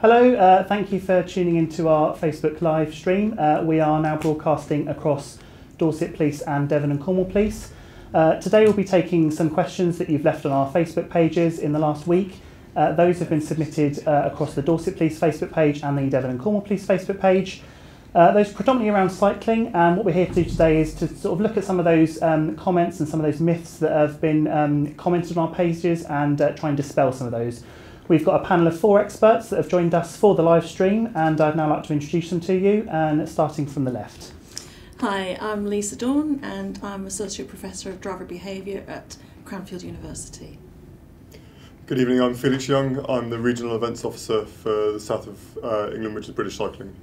Hello, uh, thank you for tuning into our Facebook live stream. Uh, we are now broadcasting across Dorset Police and Devon and Cornwall Police. Uh, today we'll be taking some questions that you've left on our Facebook pages in the last week. Uh, those have been submitted uh, across the Dorset Police Facebook page and the Devon and Cornwall Police Facebook page. Uh, those predominantly around cycling, and what we're here to do today is to sort of look at some of those um, comments and some of those myths that have been um, commented on our pages and try and dispel some of those. We've got a panel of four experts that have joined us for the live stream, and I'd now like to introduce them to you, and starting from the left. Hi, I'm Lisa Dorn, and I'm Associate Professor of Driver Behaviour at Cranfield University. Good evening, I'm Felix Young. I'm the Regional Events Officer for the south of uh, England, which is British Cycling.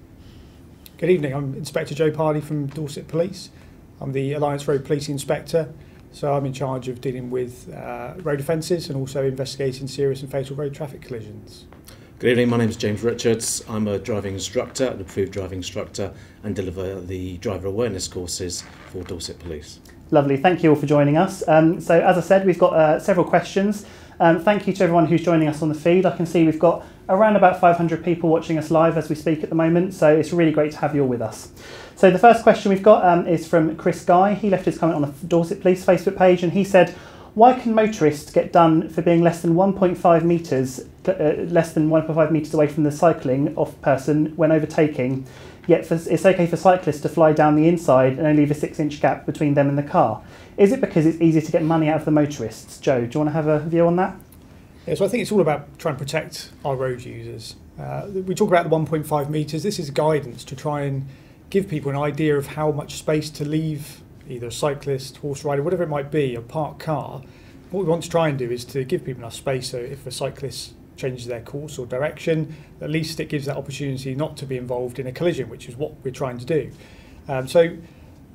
Good evening, I'm Inspector Joe Pardy from Dorset Police. I'm the Alliance Road Police Inspector so I'm in charge of dealing with uh, road offences and also investigating serious and fatal road traffic collisions. Good evening, my name is James Richards. I'm a driving instructor, an approved driving instructor, and deliver the driver awareness courses for Dorset Police. Lovely, thank you all for joining us. Um, so, as I said, we've got uh, several questions. Um, thank you to everyone who's joining us on the feed. I can see we've got around about 500 people watching us live as we speak at the moment, so it's really great to have you all with us. So the first question we've got um, is from Chris Guy. He left his comment on the Dorset Police Facebook page and he said, why can motorists get done for being less than 1.5 metres, uh, less than 1.5 metres away from the cycling off person when overtaking, yet for, it's okay for cyclists to fly down the inside and only leave a six inch gap between them and the car? Is it because it's easier to get money out of the motorists? Joe, do you want to have a view on that? Yeah, so I think it's all about trying to protect our road users. Uh, we talk about the 1.5 metres. This is guidance to try and give people an idea of how much space to leave either a cyclist, horse rider, whatever it might be, a parked car. What we want to try and do is to give people enough space so if a cyclist changes their course or direction, at least it gives that opportunity not to be involved in a collision, which is what we're trying to do. Um, so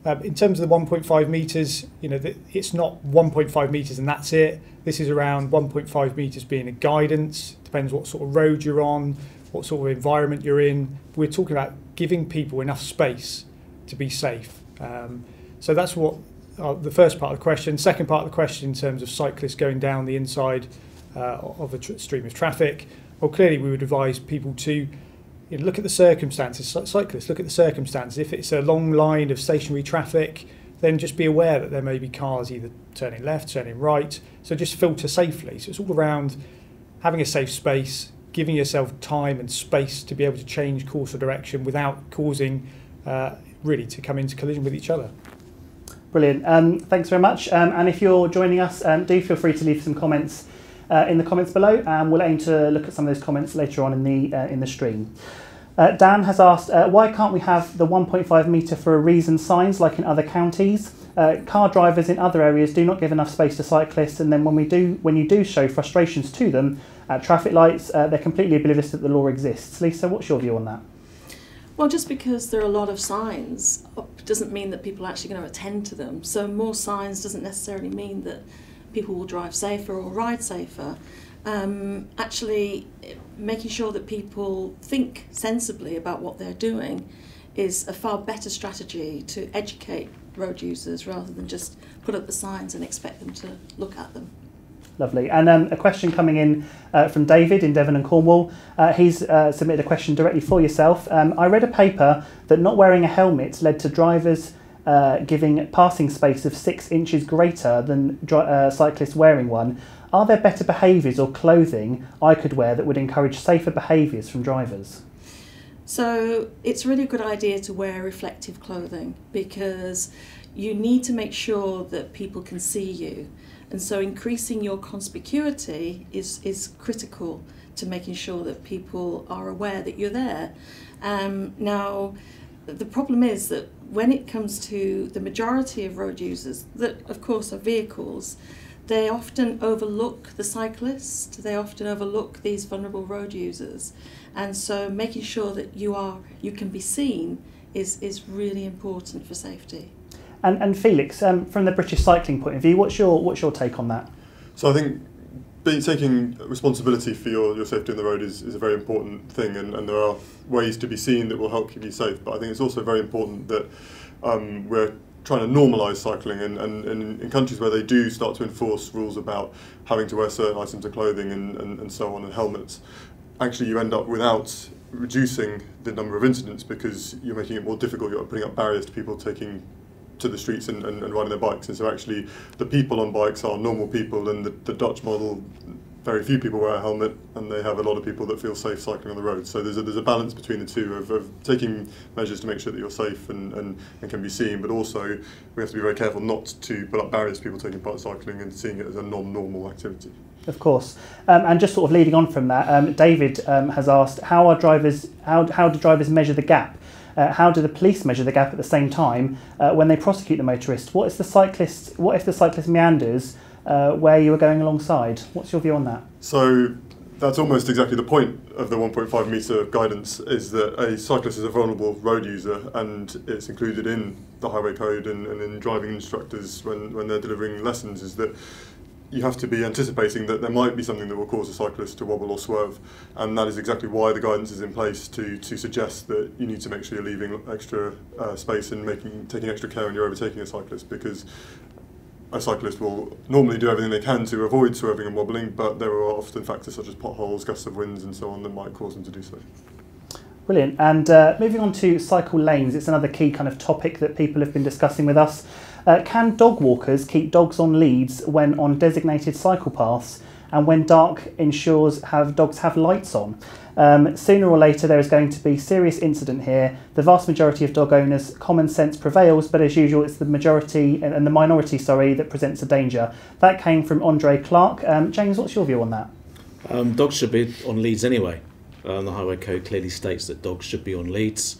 um, in terms of the 1.5 metres, you know, the, it's not 1.5 metres and that's it. This is around 1.5 metres being a guidance, depends what sort of road you're on, what sort of environment you're in. We're talking about giving people enough space to be safe. Um, so that's what uh, the first part of the question. Second part of the question in terms of cyclists going down the inside uh, of a tr- stream of traffic. Well, clearly we would advise people to you know, look at the circumstances. Cyclists, look at the circumstances. If it's a long line of stationary traffic, then just be aware that there may be cars either turning left, turning right. So just filter safely. So it's all around having a safe space, giving yourself time and space to be able to change course or direction without causing uh, really to come into collision with each other. Brilliant. Um, thanks very much. Um, and if you're joining us, um, do feel free to leave some comments uh, in the comments below, and we'll aim to look at some of those comments later on in the uh, in the stream. Uh, Dan has asked, uh, why can't we have the 1.5 metre for a reason signs like in other counties? Uh, car drivers in other areas do not give enough space to cyclists, and then when we do, when you do show frustrations to them at traffic lights, uh, they're completely oblivious that the law exists. Lisa, what's your view on that? Well, just because there are a lot of signs doesn't mean that people are actually going to attend to them. So more signs doesn't necessarily mean that people will drive safer or ride safer um, actually making sure that people think sensibly about what they're doing is a far better strategy to educate road users rather than just put up the signs and expect them to look at them. Lovely. And um, a question coming in uh, from David in Devon and Cornwall. Uh, he's uh, submitted a question directly for yourself. Um, I read a paper that not wearing a helmet led to drivers uh, giving passing space of six inches greater than uh, cyclists wearing one. Are there better behaviours or clothing I could wear that would encourage safer behaviours from drivers? So it's really a good idea to wear reflective clothing because you need to make sure that people can see you. And so increasing your conspicuity is, is critical to making sure that people are aware that you're there. Um, now, the problem is that when it comes to the majority of road users, that of course are vehicles, they often overlook the cyclist, they often overlook these vulnerable road users. And so making sure that you are you can be seen is, is really important for safety. And, and Felix, um, from the British cycling point of view, what's your what's your take on that? So I think being, taking responsibility for your, your safety on the road is, is a very important thing, and, and there are ways to be seen that will help keep you safe. But I think it's also very important that um, we're trying to normalise cycling and, and, and in countries where they do start to enforce rules about having to wear certain items of clothing and, and, and so on and helmets actually you end up without reducing the number of incidents because you're making it more difficult. You're putting up barriers to people taking to the streets and, and, and riding their bikes. And so actually the people on bikes are normal people and the, the Dutch model very few people wear a helmet and they have a lot of people that feel safe cycling on the road. So there's a, there's a balance between the two of, of taking measures to make sure that you're safe and, and, and can be seen, but also we have to be very careful not to put up barriers to people taking part in cycling and seeing it as a non-normal activity. Of course, um, and just sort of leading on from that, um, David um, has asked how are drivers how, how do drivers measure the gap? Uh, how do the police measure the gap at the same time uh, when they prosecute the motorist? What, is the cyclist, what if the cyclist meanders uh, where you are going alongside? What's your view on that? So that's almost exactly the point of the 1.5 metre guidance is that a cyclist is a vulnerable road user and it's included in the highway code and, and in driving instructors when, when they're delivering lessons is that you have to be anticipating that there might be something that will cause a cyclist to wobble or swerve, and that is exactly why the guidance is in place to to suggest that you need to make sure you're leaving extra uh, space and making taking extra care when you're overtaking a cyclist because a cyclist will normally do everything they can to avoid swerving and wobbling, but there are often factors such as potholes, gusts of winds, and so on that might cause them to do so. Brilliant. And uh, moving on to cycle lanes, it's another key kind of topic that people have been discussing with us. Uh, can dog walkers keep dogs on leads when on designated cycle paths and when dark ensures have dogs have lights on? Um, sooner or later, there is going to be serious incident here. The vast majority of dog owners, common sense prevails, but as usual, it's the majority and the minority, sorry, that presents a danger. That came from Andre Clark. Um, James, what's your view on that? Um, dogs should be on leads anyway. Um, the Highway Code clearly states that dogs should be on leads.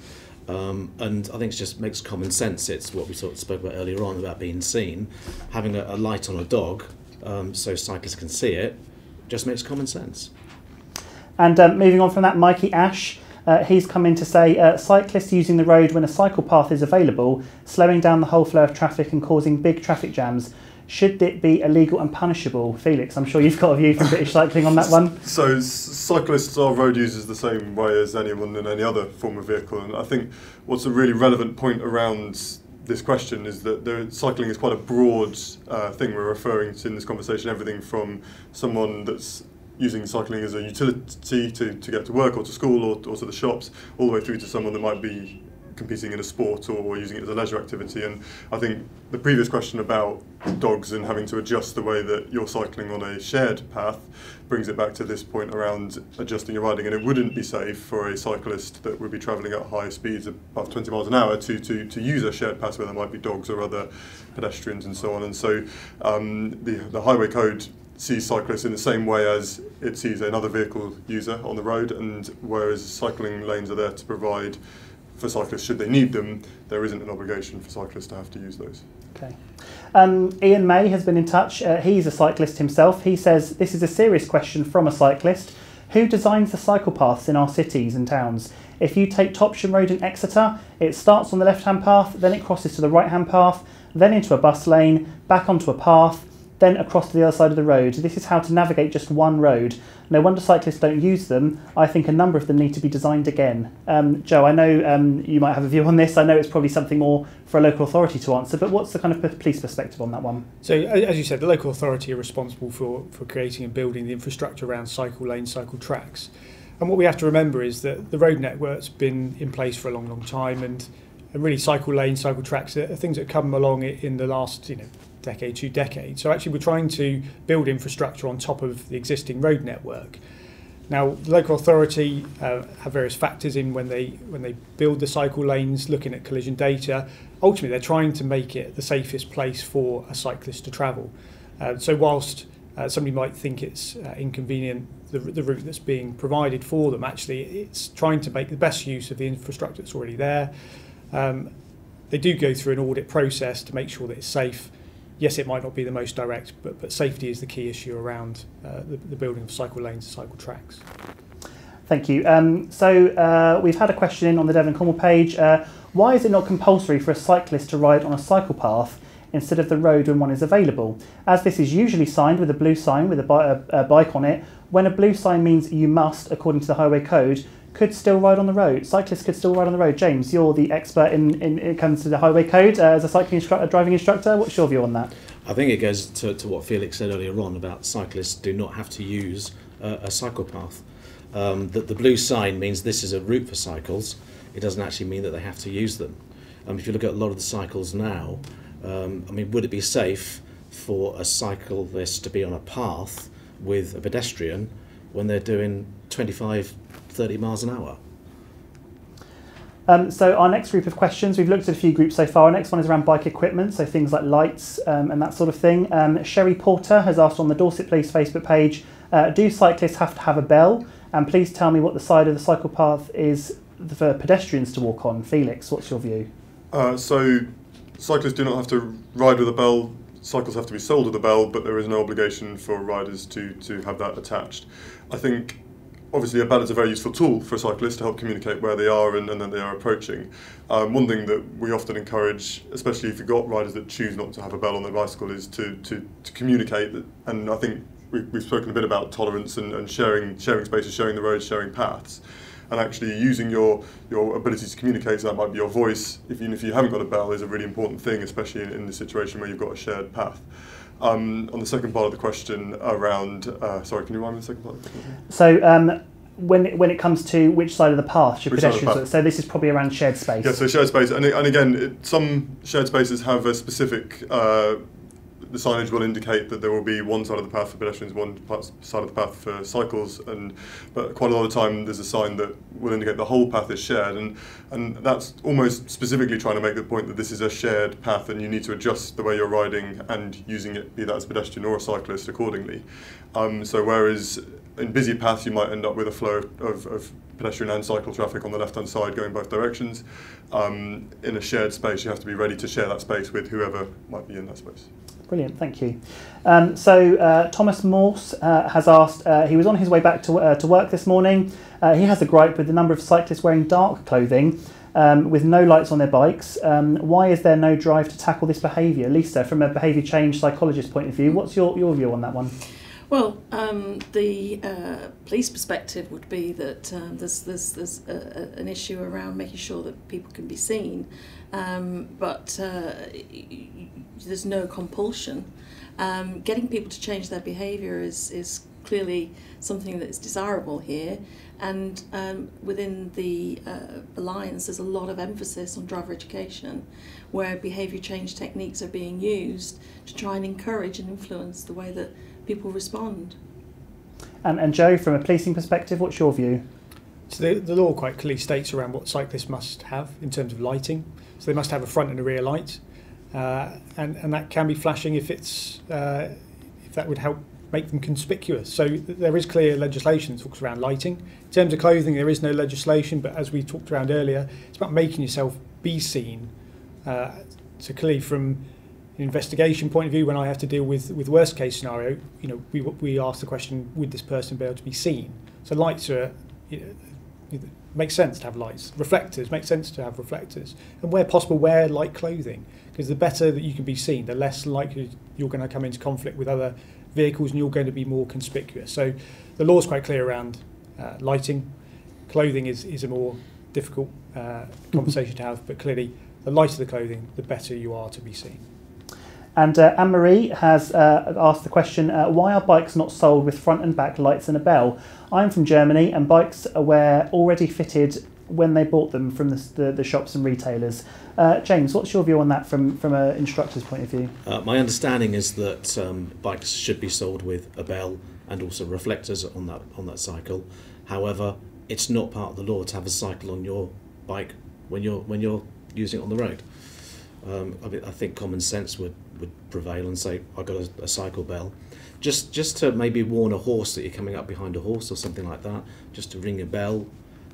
Um, and I think it just makes common sense. It's what we sort of spoke about earlier on about being seen. Having a, a light on a dog um, so cyclists can see it just makes common sense. And um, moving on from that, Mikey Ash, uh, he's come in to say uh, cyclists using the road when a cycle path is available, slowing down the whole flow of traffic and causing big traffic jams. Should it be illegal and punishable? Felix, I'm sure you've got a view from British Cycling on that one. So s- cyclists are road users the same way as anyone in any other form of vehicle, and I think what's a really relevant point around this question is that there, cycling is quite a broad uh, thing. We're referring to in this conversation everything from someone that's using cycling as a utility to, to get to work or to school or, or to the shops, all the way through to someone that might be competing in a sport or, using it as a leisure activity. And I think the previous question about dogs and having to adjust the way that you're cycling on a shared path brings it back to this point around adjusting your riding. And it wouldn't be safe for a cyclist that would be travelling at high speeds above 20 miles an hour to, to, to use a shared path where there might be dogs or other pedestrians and so on. And so um, the, the highway code sees cyclists in the same way as it sees another vehicle user on the road, and whereas cycling lanes are there to provide for cyclists should they need them, there isn't an obligation for cyclists to have to use those. Okay. Um, Ian May has been in touch. Uh, he's a cyclist himself. He says this is a serious question from a cyclist. Who designs the cycle paths in our cities and towns? If you take Topsham Road in Exeter, it starts on the left hand path, then it crosses to the right hand path, then into a bus lane, back onto a path, then across to the other side of the road. This is how to navigate just one road. No wonder cyclists don't use them. I think a number of them need to be designed again. Um, Joe, I know um, you might have a view on this. I know it's probably something more for a local authority to answer, but what's the kind of police perspective on that one? So, as you said, the local authority are responsible for, for creating and building the infrastructure around cycle lanes, cycle tracks. And what we have to remember is that the road network's been in place for a long, long time, and, and really cycle lanes, cycle tracks are things that come along in the last, you know, decade, two decades. So actually we're trying to build infrastructure on top of the existing road network. Now, the local authority uh, have various factors in when they when they build the cycle lanes, looking at collision data. Ultimately, they're trying to make it the safest place for a cyclist to travel. Uh, so, whilst uh, somebody might think it's uh, inconvenient, the, the route that's being provided for them, actually, it's trying to make the best use of the infrastructure that's already there. Um, they do go through an audit process to make sure that it's safe yes, it might not be the most direct, but, but safety is the key issue around uh, the, the building of cycle lanes and cycle tracks. Thank you. Um, so uh, we've had a question in on the Devon Cornwall page. Uh, why is it not compulsory for a cyclist to ride on a cycle path instead of the road when one is available? As this is usually signed with a blue sign with a, bi- a, a bike on it, when a blue sign means you must, according to the highway code, could still ride on the road. Cyclists could still ride on the road. James, you're the expert in, in it comes to the highway code uh, as a cycling instru- driving instructor. What's your view on that? I think it goes to, to what Felix said earlier on about cyclists do not have to use uh, a cycle path. Um, that the blue sign means this is a route for cycles. It doesn't actually mean that they have to use them. Um, if you look at a lot of the cycles now, um, I mean, would it be safe for a cyclist to be on a path with a pedestrian when they're doing 25, 30 miles an hour? Um, so our next group of questions, we've looked at a few groups so far. Our next one is around bike equipment, so things like lights um, and that sort of thing. Um, Sherry Porter has asked on the Dorset Police Facebook page, uh, do cyclists have to have a bell? And please tell me what the side of the cycle path is for pedestrians to walk on. Felix, what's your view? Uh, so cyclists do not have to ride with a bell. Cycles have to be sold with a bell, but there is no obligation for riders to, to have that attached. I think obviously a padlet's a very useful tool for a cyclist to help communicate where they are and, and then they are approaching. Um, one thing that we often encourage, especially if you've got riders that choose not to have a bell on their bicycle, is to, to, to communicate. That, and I think we, we've spoken a bit about tolerance and, and sharing, sharing spaces, sharing the roads, sharing paths. And actually using your, your ability to communicate, so that might be your voice, even if you haven't got a bell, is a really important thing, especially in, in the situation where you've got a shared path. Um, on the second part of the question around, uh, sorry, can you remind me the second part? Of the question? So um, when it, when it comes to which side of the path should Which side of the pedestrians? path? So this is probably around shared space. Yeah, so shared space, and, and again, it, some shared spaces have a specific. Uh, the signage will indicate that there will be one side of the path for pedestrians, one side of the path for cycles, and but quite a lot of time there's a sign that will indicate the whole path is shared, and and that's almost specifically trying to make the point that this is a shared path, and you need to adjust the way you're riding and using it, be that as a pedestrian or a cyclist, accordingly. Um, so whereas in busy paths you might end up with a flow of, of pedestrian and cycle traffic on the left hand side going both directions. Um, in a shared space, you have to be ready to share that space with whoever might be in that space. Brilliant, thank you. Um, so uh, Thomas Morse uh, has asked. Uh, he was on his way back to uh, to work this morning. Uh, he has a gripe with the number of cyclists wearing dark clothing. Um, with no lights on their bikes, um, why is there no drive to tackle this behaviour? Lisa, from a behaviour change psychologist point of view, what's your, your view on that one? Well, um, the uh, police perspective would be that um, there's, there's, there's a, a, an issue around making sure that people can be seen, um, but uh, y- y- there's no compulsion. Um, getting people to change their behaviour is, is clearly something that is desirable here, and um, within the uh, Alliance, there's a lot of emphasis on driver education, where behaviour change techniques are being used to try and encourage and influence the way that people respond. And, and Joe, from a policing perspective, what's your view? So the, the law quite clearly states around what cyclists must have in terms of lighting. So they must have a front and a rear light, uh, and and that can be flashing if it's uh, if that would help make them conspicuous. So there is clear legislation that talks around lighting. In terms of clothing, there is no legislation, but as we talked around earlier, it's about making yourself be seen. Uh, so clearly, from an investigation point of view, when I have to deal with with worst case scenario, you know, we we ask the question: Would this person be able to be seen? So lights are. You know, makes sense to have lights. Reflectors makes sense to have reflectors, and where possible, wear light clothing because the better that you can be seen, the less likely you're going to come into conflict with other vehicles, and you're going to be more conspicuous. So, the law is quite clear around uh, lighting. Clothing is is a more difficult uh, conversation to have, but clearly, the lighter the clothing, the better you are to be seen. And uh, Anne Marie has uh, asked the question uh, why are bikes not sold with front and back lights and a bell? I'm from Germany, and bikes were already fitted when they bought them from the, the, the shops and retailers. Uh, James, what's your view on that from, from an instructor's point of view? Uh, my understanding is that um, bikes should be sold with a bell and also reflectors on that on that cycle. However, it's not part of the law to have a cycle on your bike when you're when you're using it on the road. Um, I, mean, I think common sense would, would prevail and say I've got a, a cycle bell, just just to maybe warn a horse that you're coming up behind a horse or something like that, just to ring a bell,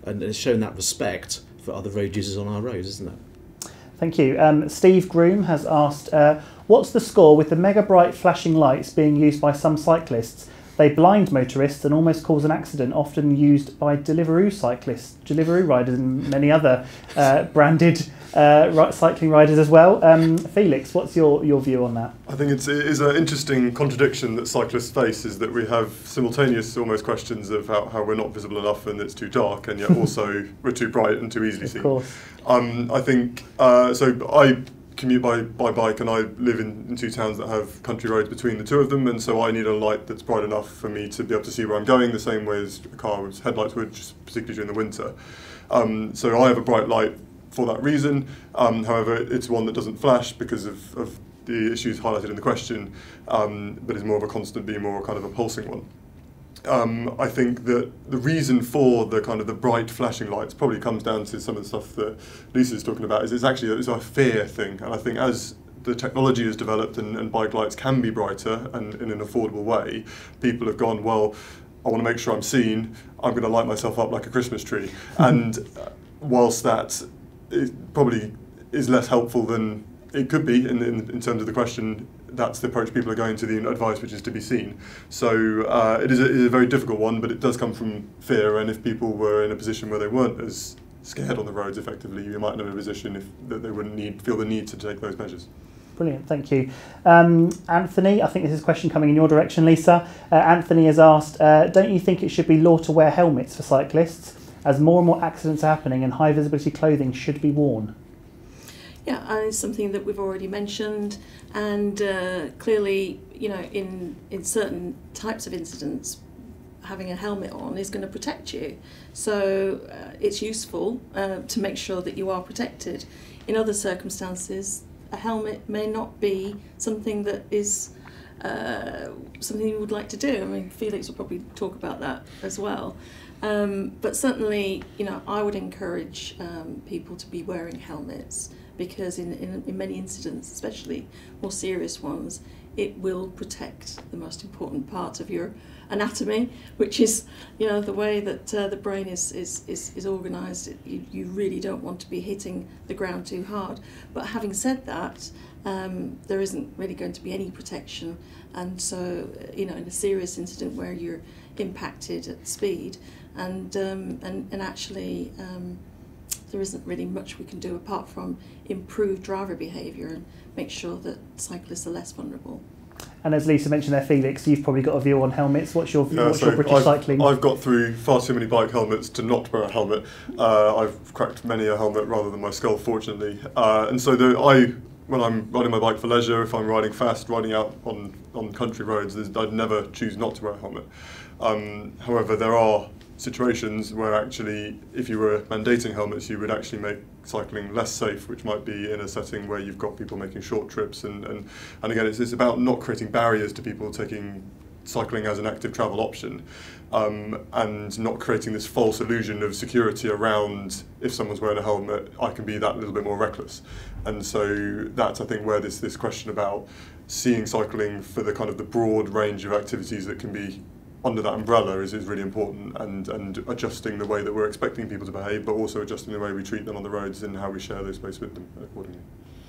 and it's showing that respect for other road users on our roads, isn't it? Thank you. Um, Steve Groom has asked, uh, what's the score with the mega bright flashing lights being used by some cyclists? They blind motorists and almost cause an accident, often used by Deliveroo cyclists, Deliveroo riders, and many other uh, branded uh, cycling riders as well. Um, Felix, what's your, your view on that? I think it's, it is an interesting contradiction that cyclists face is that we have simultaneous almost questions of how, how we're not visible enough and it's too dark, and yet also we're too bright and too easily seen. Of seen. course. Um, I think uh, so. I commute by, by bike and I live in, in two towns that have country roads between the two of them and so I need a light that's bright enough for me to be able to see where I'm going the same way as a car with headlights would, just particularly during the winter. Um, so I have a bright light for that reason. Um, however, it's one that doesn't flash because of, of the issues highlighted in the question, um, but is more of a constant beam or kind of a pulsing one. Um, I think that the reason for the kind of the bright flashing lights probably comes down to some of the stuff that Lisa's talking about. Is it's actually it's a fear thing, and I think as the technology has developed and, and bike lights can be brighter and in an affordable way, people have gone well. I want to make sure I'm seen. I'm going to light myself up like a Christmas tree, and uh, whilst that it probably is less helpful than it could be in, in, in terms of the question that's the approach people are going to the advice, which is to be seen. So uh, it, is a, a very difficult one, but it does come from fear. And if people were in a position where they weren't as scared on the roads effectively, you might not have a position if that they wouldn't need feel the need to take those measures. Brilliant, thank you. Um, Anthony, I think this is a question coming in your direction, Lisa. Uh, Anthony has asked, uh, don't you think it should be law to wear helmets for cyclists as more and more accidents are happening and high visibility clothing should be worn? Yeah, and it's something that we've already mentioned, and uh, clearly, you know, in in certain types of incidents, having a helmet on is going to protect you. So uh, it's useful uh, to make sure that you are protected. In other circumstances, a helmet may not be something that is uh, something you would like to do. I mean, Felix will probably talk about that as well. Um, but certainly, you know, I would encourage um, people to be wearing helmets because in, in, in many incidents, especially more serious ones, it will protect the most important part of your anatomy, which is, you know, the way that uh, the brain is, is, is, is organised. You, you really don't want to be hitting the ground too hard. But having said that, um, there isn't really going to be any protection. And so, you know, in a serious incident where you're impacted at speed and, um, and, and actually um, there isn't really much we can do apart from improve driver behaviour and make sure that cyclists are less vulnerable. And as Lisa mentioned there, Felix, you've probably got a view on helmets. What's your, Yeah, what's so your British I've, cycling? I've got through far too many bike helmets to not wear a helmet. Uh, I've cracked many a helmet rather than my skull, fortunately. Uh, and so the, I, when I'm riding my bike for leisure, if I'm riding fast, riding out on, on country roads, I'd never choose not to wear a helmet. Um, however, there are situations where actually, if you were mandating helmets, you would actually make cycling less safe, which might be in a setting where you've got people making short trips. And, and, and again, it's, it's about not creating barriers to people taking cycling as an active travel option um, and not creating this false illusion of security around if someone's wearing a helmet, I can be that little bit more reckless. And so that's, I think, where this, this question about seeing cycling for the kind of the broad range of activities that can be under that umbrella is, is really important and, and adjusting the way that we're expecting people to behave, but also adjusting the way we treat them on the roads and how we share those space with them accordingly.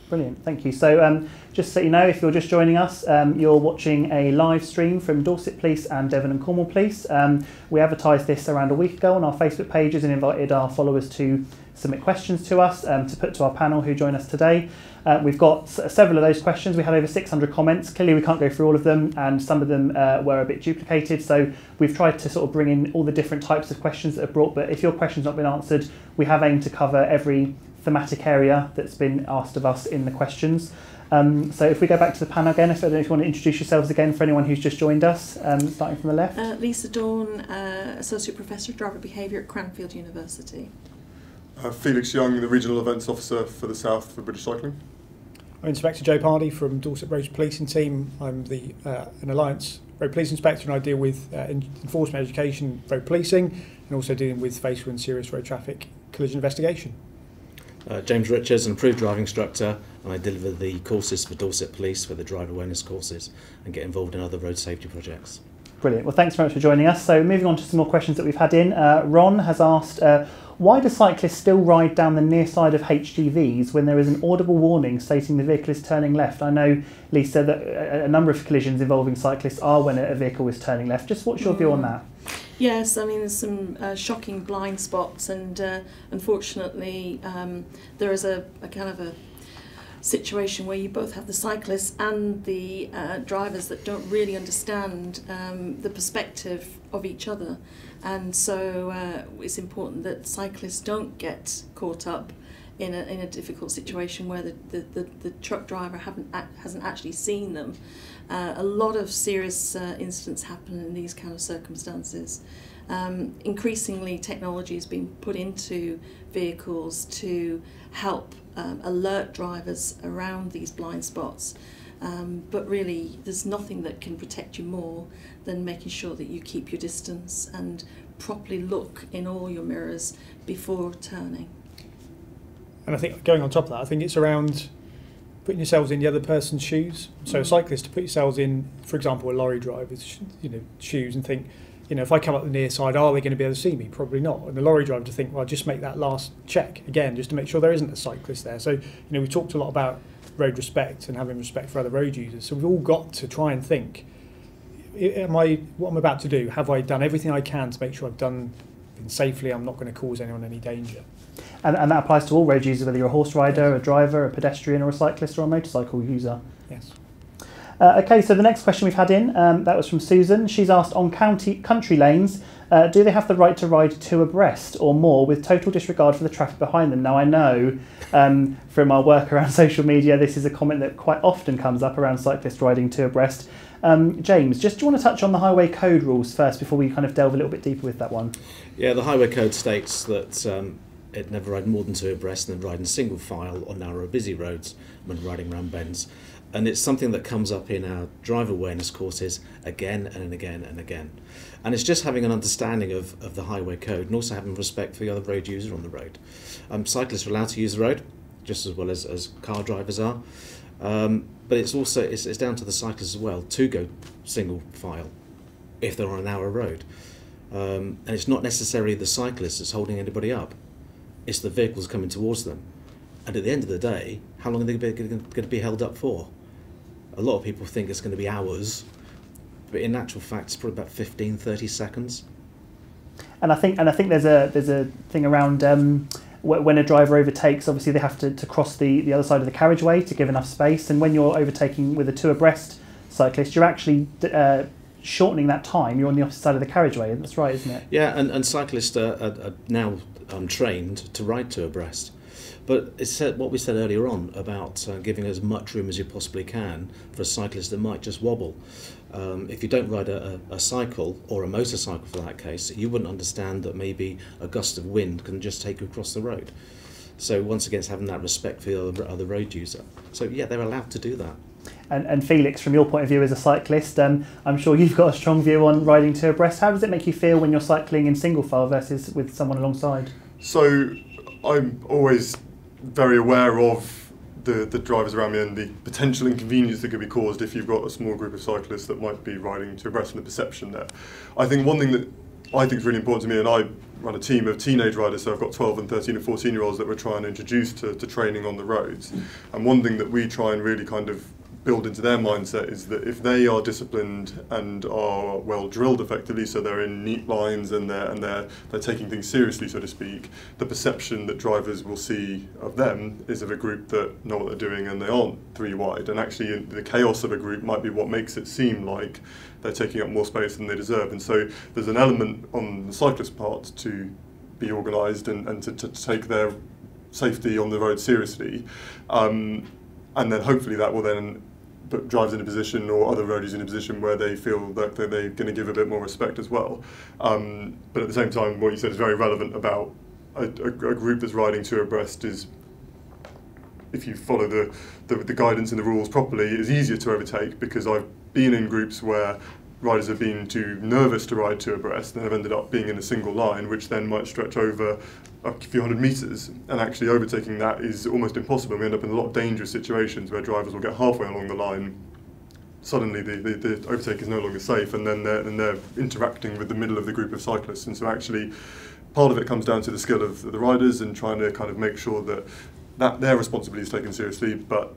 Brilliant, thank you. So, um, just so you know, if you're just joining us, um, you're watching a live stream from Dorset Police and Devon and Cornwall Police. Um, we advertised this around a week ago on our Facebook pages and invited our followers to submit questions to us um, to put to our panel who join us today. Uh, we've got several of those questions. We had over 600 comments. Clearly, we can't go through all of them, and some of them uh, were a bit duplicated. So, we've tried to sort of bring in all the different types of questions that are brought. But if your question's not been answered, we have aimed to cover every thematic area that's been asked of us in the questions. Um, so if we go back to the panel again, if, I don't know if you want to introduce yourselves again for anyone who's just joined us, um, starting from the left. Uh, Lisa Dorn, uh, Associate Professor of Driver Behaviour at Cranfield University. Uh, Felix Young, the Regional Events Officer for the South for British Cycling. I'm Inspector Joe Pardy from Dorset Road Policing Team. I'm the uh, an Alliance Road Police Inspector and I deal with uh, enforcement education, road policing and also dealing with fatal and serious road traffic collision investigation. Uh, James Richards, an approved driving instructor, and I deliver the courses for Dorset Police for the driver awareness courses and get involved in other road safety projects. Brilliant. Well, thanks very much for joining us. So moving on to some more questions that we've had in. Uh, Ron has asked, uh, why do cyclists still ride down the near side of HGVs when there is an audible warning stating the vehicle is turning left? I know, Lisa, that a, number of collisions involving cyclists are when a, vehicle is turning left. Just what's your view on that? Yes, I mean there's some uh, shocking blind spots, and uh, unfortunately um, there is a, a kind of a situation where you both have the cyclists and the uh, drivers that don't really understand um, the perspective of each other. And so uh, it's important that cyclists don't get caught up in a, in a difficult situation where the, the, the, the truck driver haven't hasn't actually seen them. Uh, a lot of serious uh, incidents happen in these kind of circumstances. Um, increasingly, technology has been put into vehicles to help um, alert drivers around these blind spots. Um, but really, there's nothing that can protect you more than making sure that you keep your distance and properly look in all your mirrors before turning. And I think going on top of that, I think it's around putting yourselves in the other person's shoes. So, a mm. cyclist to put yourselves in, for example, a lorry driver's you know shoes and think, you know, if I come up the near side, are they going to be able to see me? Probably not. And the lorry driver to think, well, just make that last check again, just to make sure there isn't a cyclist there. So, you know, we talked a lot about road respect and having respect for other road users. So we've all got to try and think, am I what I'm about to do? Have I done everything I can to make sure I've done safely? I'm not going to cause anyone any danger. And, and that applies to all road users, whether you're a horse rider, a driver, a pedestrian, or a cyclist or a motorcycle user. Yes. Uh, okay, so the next question we've had in, um, that was from Susan. She's asked on county country lanes, uh, do they have the right to ride two abreast or more with total disregard for the traffic behind them? Now, I know um, from our work around social media, this is a comment that quite often comes up around cyclists riding two abreast. Um, James, just do you want to touch on the highway code rules first before we kind of delve a little bit deeper with that one? Yeah, the highway code states that um, it never ride more than two abreast and then ride in single file on narrow, busy roads when riding round bends and it's something that comes up in our driver awareness courses again and again and again. And it's just having an understanding of, of the highway code and also having respect for the other road user on the road. Um, cyclists are allowed to use the road just as well as, as car drivers are. Um, but it's also it's, it's down to the cyclists as well to go single file if they're on a narrow road. Um, and it's not necessarily the cyclist that's holding anybody up. It's the vehicles coming towards them. And at the end of the day, how long are they going to be held up for? A lot of people think it's going to be hours, but in actual fact, it's probably about 15, 30 seconds. And I think, and I think there's a there's a thing around um, when a driver overtakes. Obviously, they have to, to cross the, the other side of the carriageway to give enough space. And when you're overtaking with a two abreast cyclist, you're actually uh, shortening that time. You're on the opposite side of the carriageway. That's right, isn't it? Yeah, and, and cyclists are, are, are now um, trained to ride two abreast. But it's said, what we said earlier on about uh, giving as much room as you possibly can for a cyclist that might just wobble. Um, if you don't ride a, a, cycle or a motorcycle for that case, you wouldn't understand that maybe a gust of wind can just take you across the road. So once again, it's having that respect for the other, other road user. So yeah, they're allowed to do that. And, and Felix, from your point of view as a cyclist, um, I'm sure you've got a strong view on riding two abreast. How does it make you feel when you're cycling in single file versus with someone alongside? So I'm always very aware of the, the drivers around me and the potential inconvenience that could be caused if you've got a small group of cyclists that might be riding to abreast and the perception there. I think one thing that I think is really important to me, and I run a team of teenage riders, so I've got 12 and 13 and 14 year olds that we're trying to introduce to, to training on the roads. And one thing that we try and really kind of build into their mindset is that if they are disciplined and are well drilled effectively, so they're in neat lines and they're and they're they're taking things seriously, so to speak, the perception that drivers will see of them is of a group that know what they're doing and they aren't three wide. And actually, the chaos of a group might be what makes it seem like they're taking up more space than they deserve. And so there's an element on the cyclist part to be organised and, and to, to take their safety on the road seriously. Um, and then hopefully that will then but drives in a position or other roadies in a position where they feel that they're going to give a bit more respect as well. Um, but at the same time, what you said is very relevant about a, a, a group that's riding two abreast is if you follow the, the, the guidance and the rules properly, is easier to overtake because I've been in groups where riders have been too nervous to ride two abreast and have ended up being in a single line, which then might stretch over a few hundred metres. And actually, overtaking that is almost impossible. We end up in a lot of dangerous situations where drivers will get halfway along the line. Suddenly, the, the, the overtake is no longer safe, and then they're, and they're interacting with the middle of the group of cyclists. And so, actually, part of it comes down to the skill of the riders and trying to kind of make sure that, that their responsibility is taken seriously, but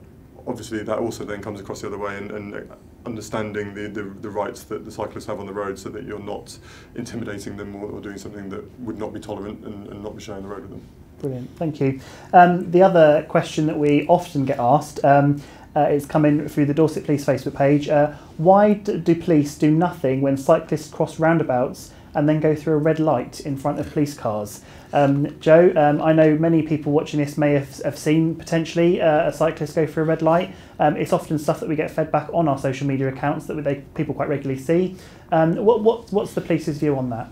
obviously that also then comes across the other way and, and understanding the, the, the rights that the cyclists have on the road so that you're not intimidating them or, or doing something that would not be tolerant and, and not be sharing the road with them. Brilliant, thank you. Um, the other question that we often get asked um, uh, is coming through the Dorset Police Facebook page. Uh, why do, do police do nothing when cyclists cross roundabouts and then go through a red light in front of police cars? Um, Joe, um, I know many people watching this may have, have seen potentially uh, a cyclist go through a red light. Um, it's often stuff that we get fed back on our social media accounts that they, people quite regularly see. Um, what, what, what's the police's view on that?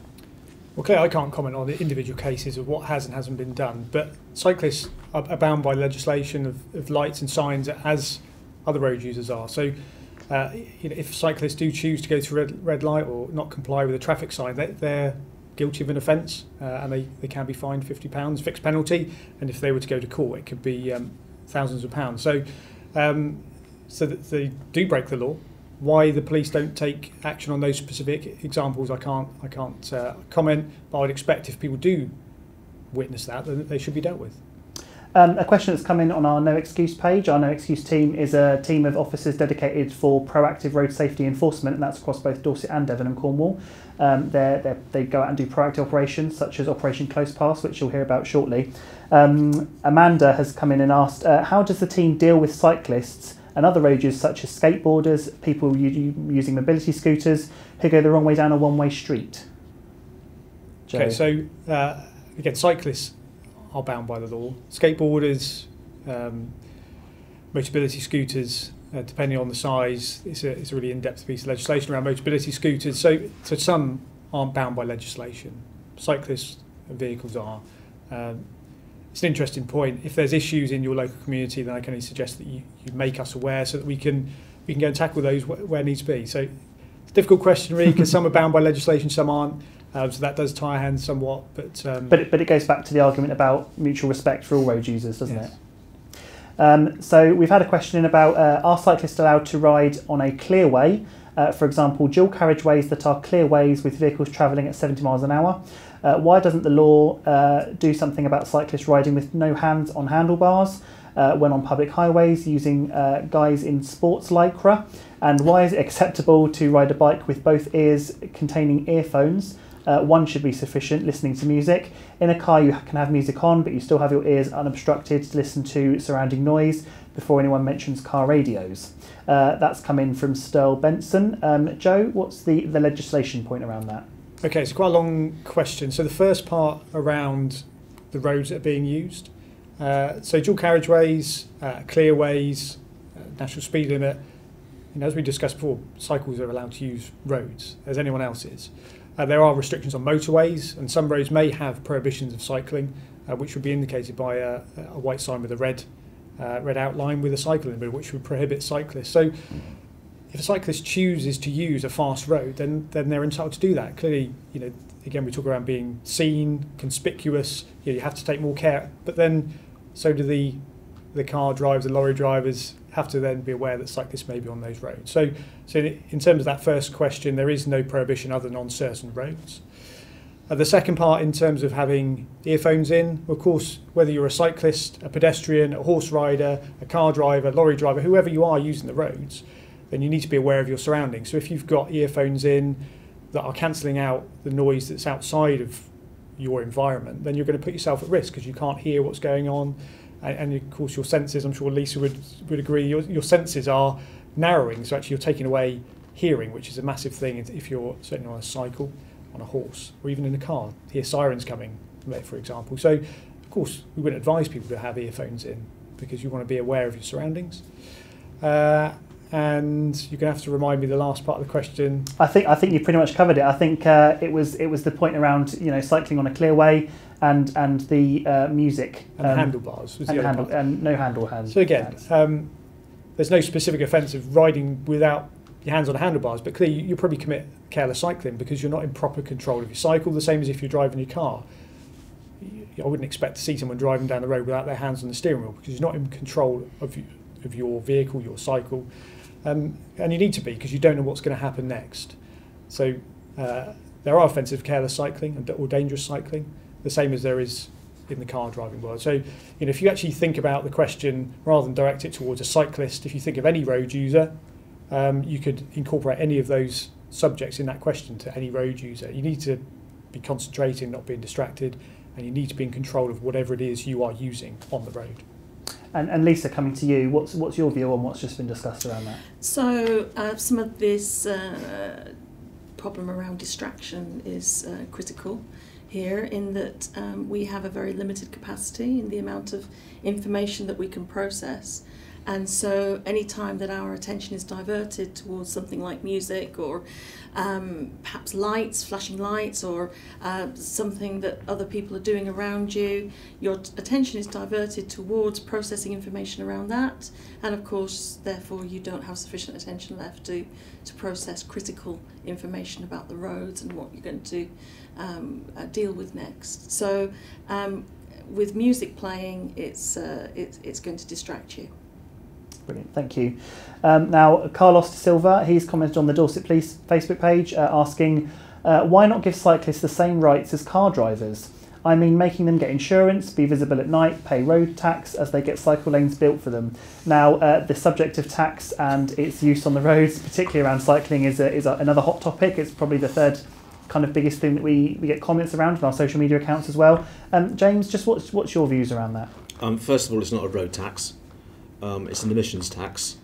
Okay, I can't comment on the individual cases of what has and hasn't been done, but cyclists are, bound by legislation of, of lights and signs as other road users are. So, uh, you know, if cyclists do choose to go through red, red light or not comply with a traffic sign, they, they're guilty of an offence uh, and they, they can be fined £50, fixed penalty, and if they were to go to court, it could be um, thousands of pounds. So, um, so that they do break the law. Why the police don't take action on those specific examples, I can't, I can't uh, comment, but I'd expect if people do witness that, then they should be dealt with. Um, a question that's come in on our No Excuse page. Our No Excuse team is a team of officers dedicated for proactive road safety enforcement, and that's across both Dorset and Devon and Cornwall. Um, they're, they're, they go out and do proactive operations such as Operation Close Pass, which you'll hear about shortly. Um, Amanda has come in and asked, uh, how does the team deal with cyclists and other road users such as skateboarders, people using mobility scooters who go the wrong way down a one-way street? Joe. Okay, so uh, again, cyclists are bound by the law. Skateboarders, um, mobility scooters, uh, depending on the size, it's a, it's a really in-depth piece of legislation around mobility scooters. So, so some aren't bound by legislation. Cyclists and vehicles are. Um, it's an interesting point. If there's issues in your local community, then I can only suggest that you, you make us aware so that we can we can go and tackle those where, where needs be. So it's a difficult question, really, because some are bound by legislation, some aren't. Um, so that does tie hands somewhat, but um, but it, but it goes back to the argument about mutual respect for all road users, doesn't yes. it? Um, so we've had a question about uh, are cyclists allowed to ride on a clear way? Uh, for example, dual carriageways that are clear ways with vehicles travelling at 70 miles an hour. Uh, why doesn't the law uh, do something about cyclists riding with no hands on handlebars uh, when on public highways using uh, guys in sports lycra? And why is it acceptable to ride a bike with both ears containing earphones? Uh, one should be sufficient listening to music. In a car, you can have music on, but you still have your ears unobstructed to listen to surrounding noise before anyone mentions car radios. Uh, that's come in from Sterl Benson. Um, Joe, what's the, the legislation point around that? Okay, it's quite a long question. So the first part around the roads that are being used. Uh, so dual carriageways, uh, clearways, uh, national speed limit. You know, as we discussed before, cycles are allowed to use roads as anyone else is. Uh, there are restrictions on motorways, and some roads may have prohibitions of cycling, uh, which would be indicated by a, a white sign with a red uh, red outline with a cycle in the middle, which would prohibit cyclists. So, if a cyclist chooses to use a fast road, then then they're entitled to do that. Clearly, you know, again, we talk around being seen, conspicuous. You, know, you have to take more care, but then so do the the car drivers, the lorry drivers have to then be aware that cyclists may be on those roads. So, so in terms of that first question, there is no prohibition other than on certain roads. Uh, the second part, in terms of having earphones in, of course, whether you're a cyclist, a pedestrian, a horse rider, a car driver, lorry driver, whoever you are using the roads, then you need to be aware of your surroundings. So if you've got earphones in that are cancelling out the noise that's outside of your environment, then you're going to put yourself at risk because you can't hear what's going on. And, and, of course, your senses, I'm sure Lisa would, would agree, your, your senses are narrowing. So actually, you're taking away hearing, which is a massive thing if you're certainly on a cycle, on a horse, or even in a car. Hear sirens coming, for example. So, of course, we wouldn't advise people to have earphones in because you want to be aware of your surroundings. Uh, and you're to have to remind me the last part of the question. I think I think you pretty much covered it. I think uh, it was it was the point around you know cycling on a clear way and and the uh, music and um, handlebars and, handle, and, no handle hands. So again, um, there's no specific offence of riding without your hands on the handlebars, but clearly you probably commit careless cycling because you're not in proper control of your cycle. The same as if you're driving your car. I wouldn't expect to see someone driving down the road without their hands on the steering wheel because you're not in control of, of your vehicle, your cycle. Um, and you need to be because you don't know what's going to happen next. So uh, there are offensive careless cycling or dangerous cycling, the same as there is in the car driving world. So, you know, if you actually think about the question rather than direct it towards a cyclist, if you think of any road user, um, you could incorporate any of those subjects in that question to any road user. You need to be concentrating, not being distracted, and you need to be in control of whatever it is you are using on the road. And, and Lisa, coming to you, what's what's your view on what's just been discussed around that? So uh, some of this uh, problem around distraction is uh, critical here in that um, we have a very limited capacity in the amount of information that we can process. And so, any time that our attention is diverted towards something like music or um, perhaps lights, flashing lights, or uh, something that other people are doing around you, your attention is diverted towards processing information around that. And of course, therefore, you don't have sufficient attention left to, to process critical information about the roads and what you're going to um, uh, deal with next. So, um, with music playing, it's, uh, it's, it's going to distract you. Brilliant, thank you. Um, now, Carlos Silva, he's commented on the Dorset Police Facebook page uh, asking, uh, why not give cyclists the same rights as car drivers? I mean, making them get insurance, be visible at night, pay road tax as they get cycle lanes built for them. Now, uh, the subject of tax and its use on the roads, particularly around cycling, is, a, is a, another hot topic. It's probably the third kind of biggest thing that we, we get comments around on our social media accounts as well. Um, James, just what's, what's your views around that? Um, first of all, it's not a road tax. Um, it's an emissions tax.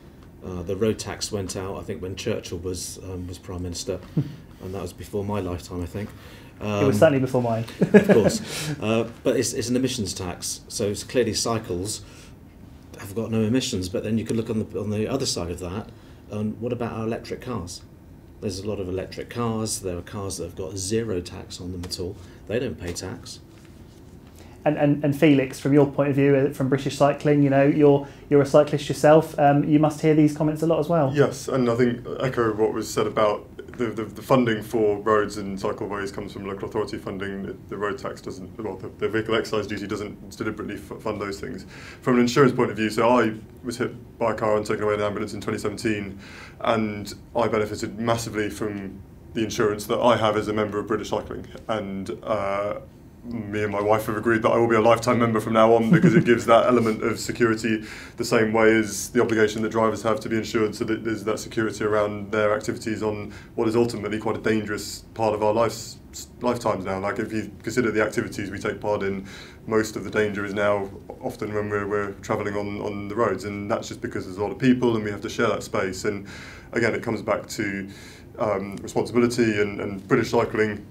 Uh, the road tax went out, I think, when Churchill was um, was prime minister, and that was before my lifetime, I think. Um, it was certainly before mine. of course, uh, but it's, it's an emissions tax, so it's clearly cycles have got no emissions. But then you could look on the on the other side of that. And what about our electric cars? There's a lot of electric cars. There are cars that have got zero tax on them at all. They don't pay tax. And, and, and Felix, from your point of view, uh, from British cycling, you know, you're you're a cyclist yourself. Um, you must hear these comments a lot as well. Yes, and I think echo what was said about the, the, the, funding for roads and cycleways comes from local authority funding. The road tax doesn't, well, the, the vehicle excise duty doesn't deliberately fund those things. From an insurance point of view, so I was hit by a car and taken away in an ambulance in 2017, and I benefited massively from the insurance that I have as a member of British Cycling. And uh, me and my wife have agreed that I will be a lifetime member from now on because it gives that element of security the same way as the obligation that drivers have to be insured so that there's that security around their activities on what is ultimately quite a dangerous part of our lives lifetimes now. Like if you consider the activities we take part in most of the danger is now often when we're, we're travelling on, on the roads and that's just because there's a lot of people and we have to share that space. And again it comes back to um, responsibility and, and British cycling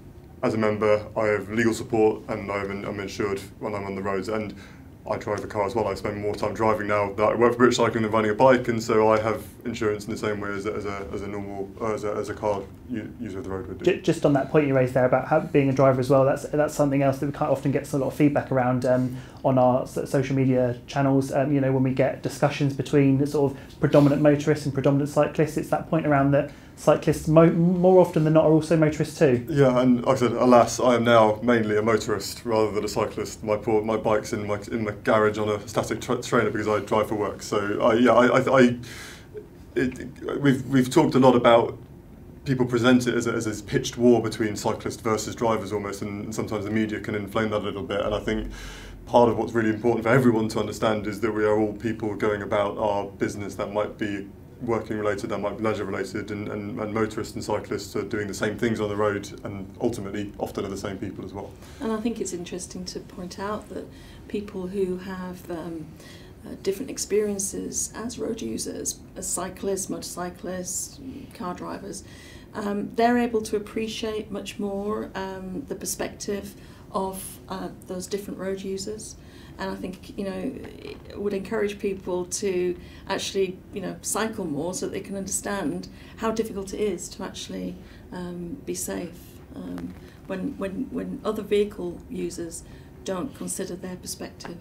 as a member, I have legal support and I'm, I'm insured when I'm on the roads. And I drive a car as well. I spend more time driving now that I work for British Cycling than riding a bike, and so I have insurance in the same way as a, as a, as a normal uh, as, a, as a car user of the road would do. Just on that point you raised there about how, being a driver as well, that's that's something else that we quite often get a lot of feedback around um, on our social media channels. Um, you know, when we get discussions between sort of predominant motorists and predominant cyclists, it's that point around that cyclists mo- more often than not are also motorists too. Yeah, and like I said, alas, I am now mainly a motorist rather than a cyclist. My poor, my bike's in my in my garage on a static tra- trainer because I drive for work. So I, yeah, I, I, I it, we've we've talked a lot about people present it as a, as a pitched war between cyclists versus drivers almost, and, and sometimes the media can inflame that a little bit. And I think part of what's really important for everyone to understand is that we are all people going about our business that might be working related, that might be leisure related, and, and, and motorists and cyclists are doing the same things on the road and ultimately often are the same people as well. And I think it's interesting to point out that people who have um, uh, different experiences as road users, as cyclists, motorcyclists, car drivers, um, they're able to appreciate much more um, the perspective of uh, those different road users and I think you know it would encourage people to actually you know cycle more so that they can understand how difficult it is to actually um, be safe um, when when when other vehicle users don't consider their perspective.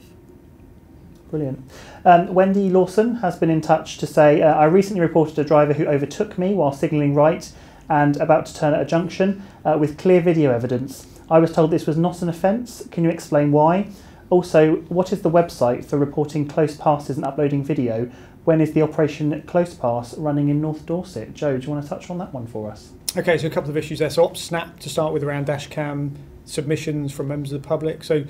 Brilliant. Um, Wendy Lawson has been in touch to say uh, I recently reported a driver who overtook me while signalling right and about to turn at a junction uh, with clear video evidence. I was told this was not an offence. Can you explain why? Also, what is the website for reporting close passes and uploading video? When is the Operation Close Pass running in North Dorset? Joe, do you want to touch on that one for us? Okay, so a couple of issues there. So, Op Snap to start with around dashcam submissions from members of the public. So,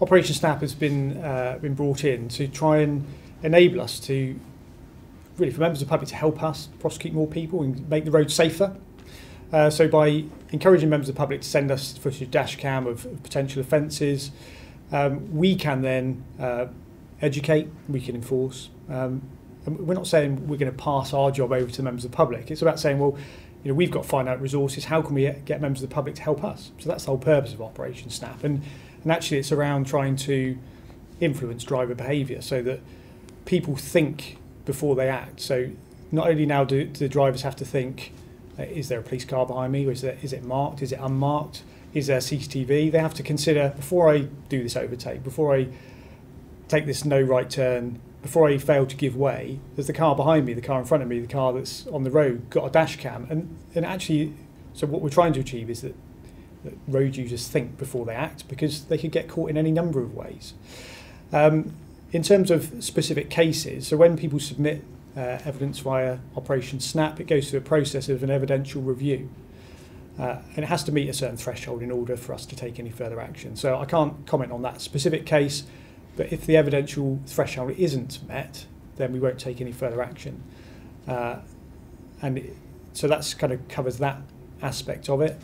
Operation Snap has been uh, been brought in to try and enable us to really for members of the public to help us prosecute more people and make the road safer. Uh, so by encouraging members of the public to send us footage of dash cam of potential offences, um, we can then uh, educate, we can enforce. Um, and we're not saying we're going to pass our job over to the members of the public. It's about saying, well, you know, we've got finite resources. How can we get members of the public to help us? So that's the whole purpose of Operation Snap. And, and actually, it's around trying to influence driver behaviour so that people think before they act. So not only now do the drivers have to think, is there a police car behind me? Is, there, is it marked? Is it unmarked? Is there CCTV? They have to consider before I do this overtake, before I take this no right turn, before I fail to give way, there's the car behind me, the car in front of me, the car that's on the road got a dash cam. And, and actually, so what we're trying to achieve is that that road users think before they act because they could get caught in any number of ways. Um, in terms of specific cases, so when people submit uh, evidence via Operation Snap, it goes through a process of an evidential review. Uh, and it has to meet a certain threshold in order for us to take any further action. So I can't comment on that specific case, but if the evidential threshold isn't met, then we won't take any further action. Uh, and it, so that's kind of covers that aspect of it.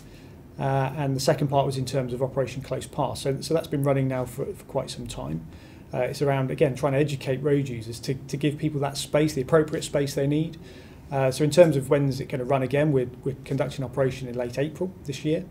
Uh, and the second part was in terms of Operation Close Pass. So, so that's been running now for, for quite some time. Uh, it's around, again, trying to educate road users to, to give people that space, the appropriate space they need. Uh, so in terms of when is it going to run again, we're, we're conducting operation in late April this year.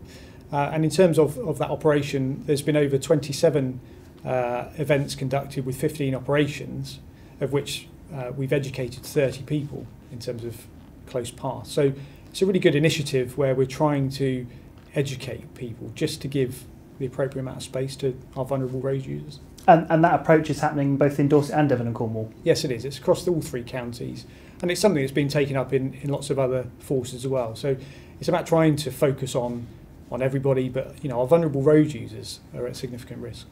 Uh, and in terms of, of that operation, there's been over 27 uh, events conducted with 15 operations, of which uh, we've educated 30 people in terms of close pass. So it's a really good initiative where we're trying to educate people just to give the appropriate amount of space to our vulnerable road users. And, and that approach is happening both in Dorset and Devon and Cornwall. Yes, it is. It's across all three counties. And it's something that's been taken up in, in lots of other forces as well. So it's about trying to focus on, on everybody, but you know, our vulnerable road users are at significant risk.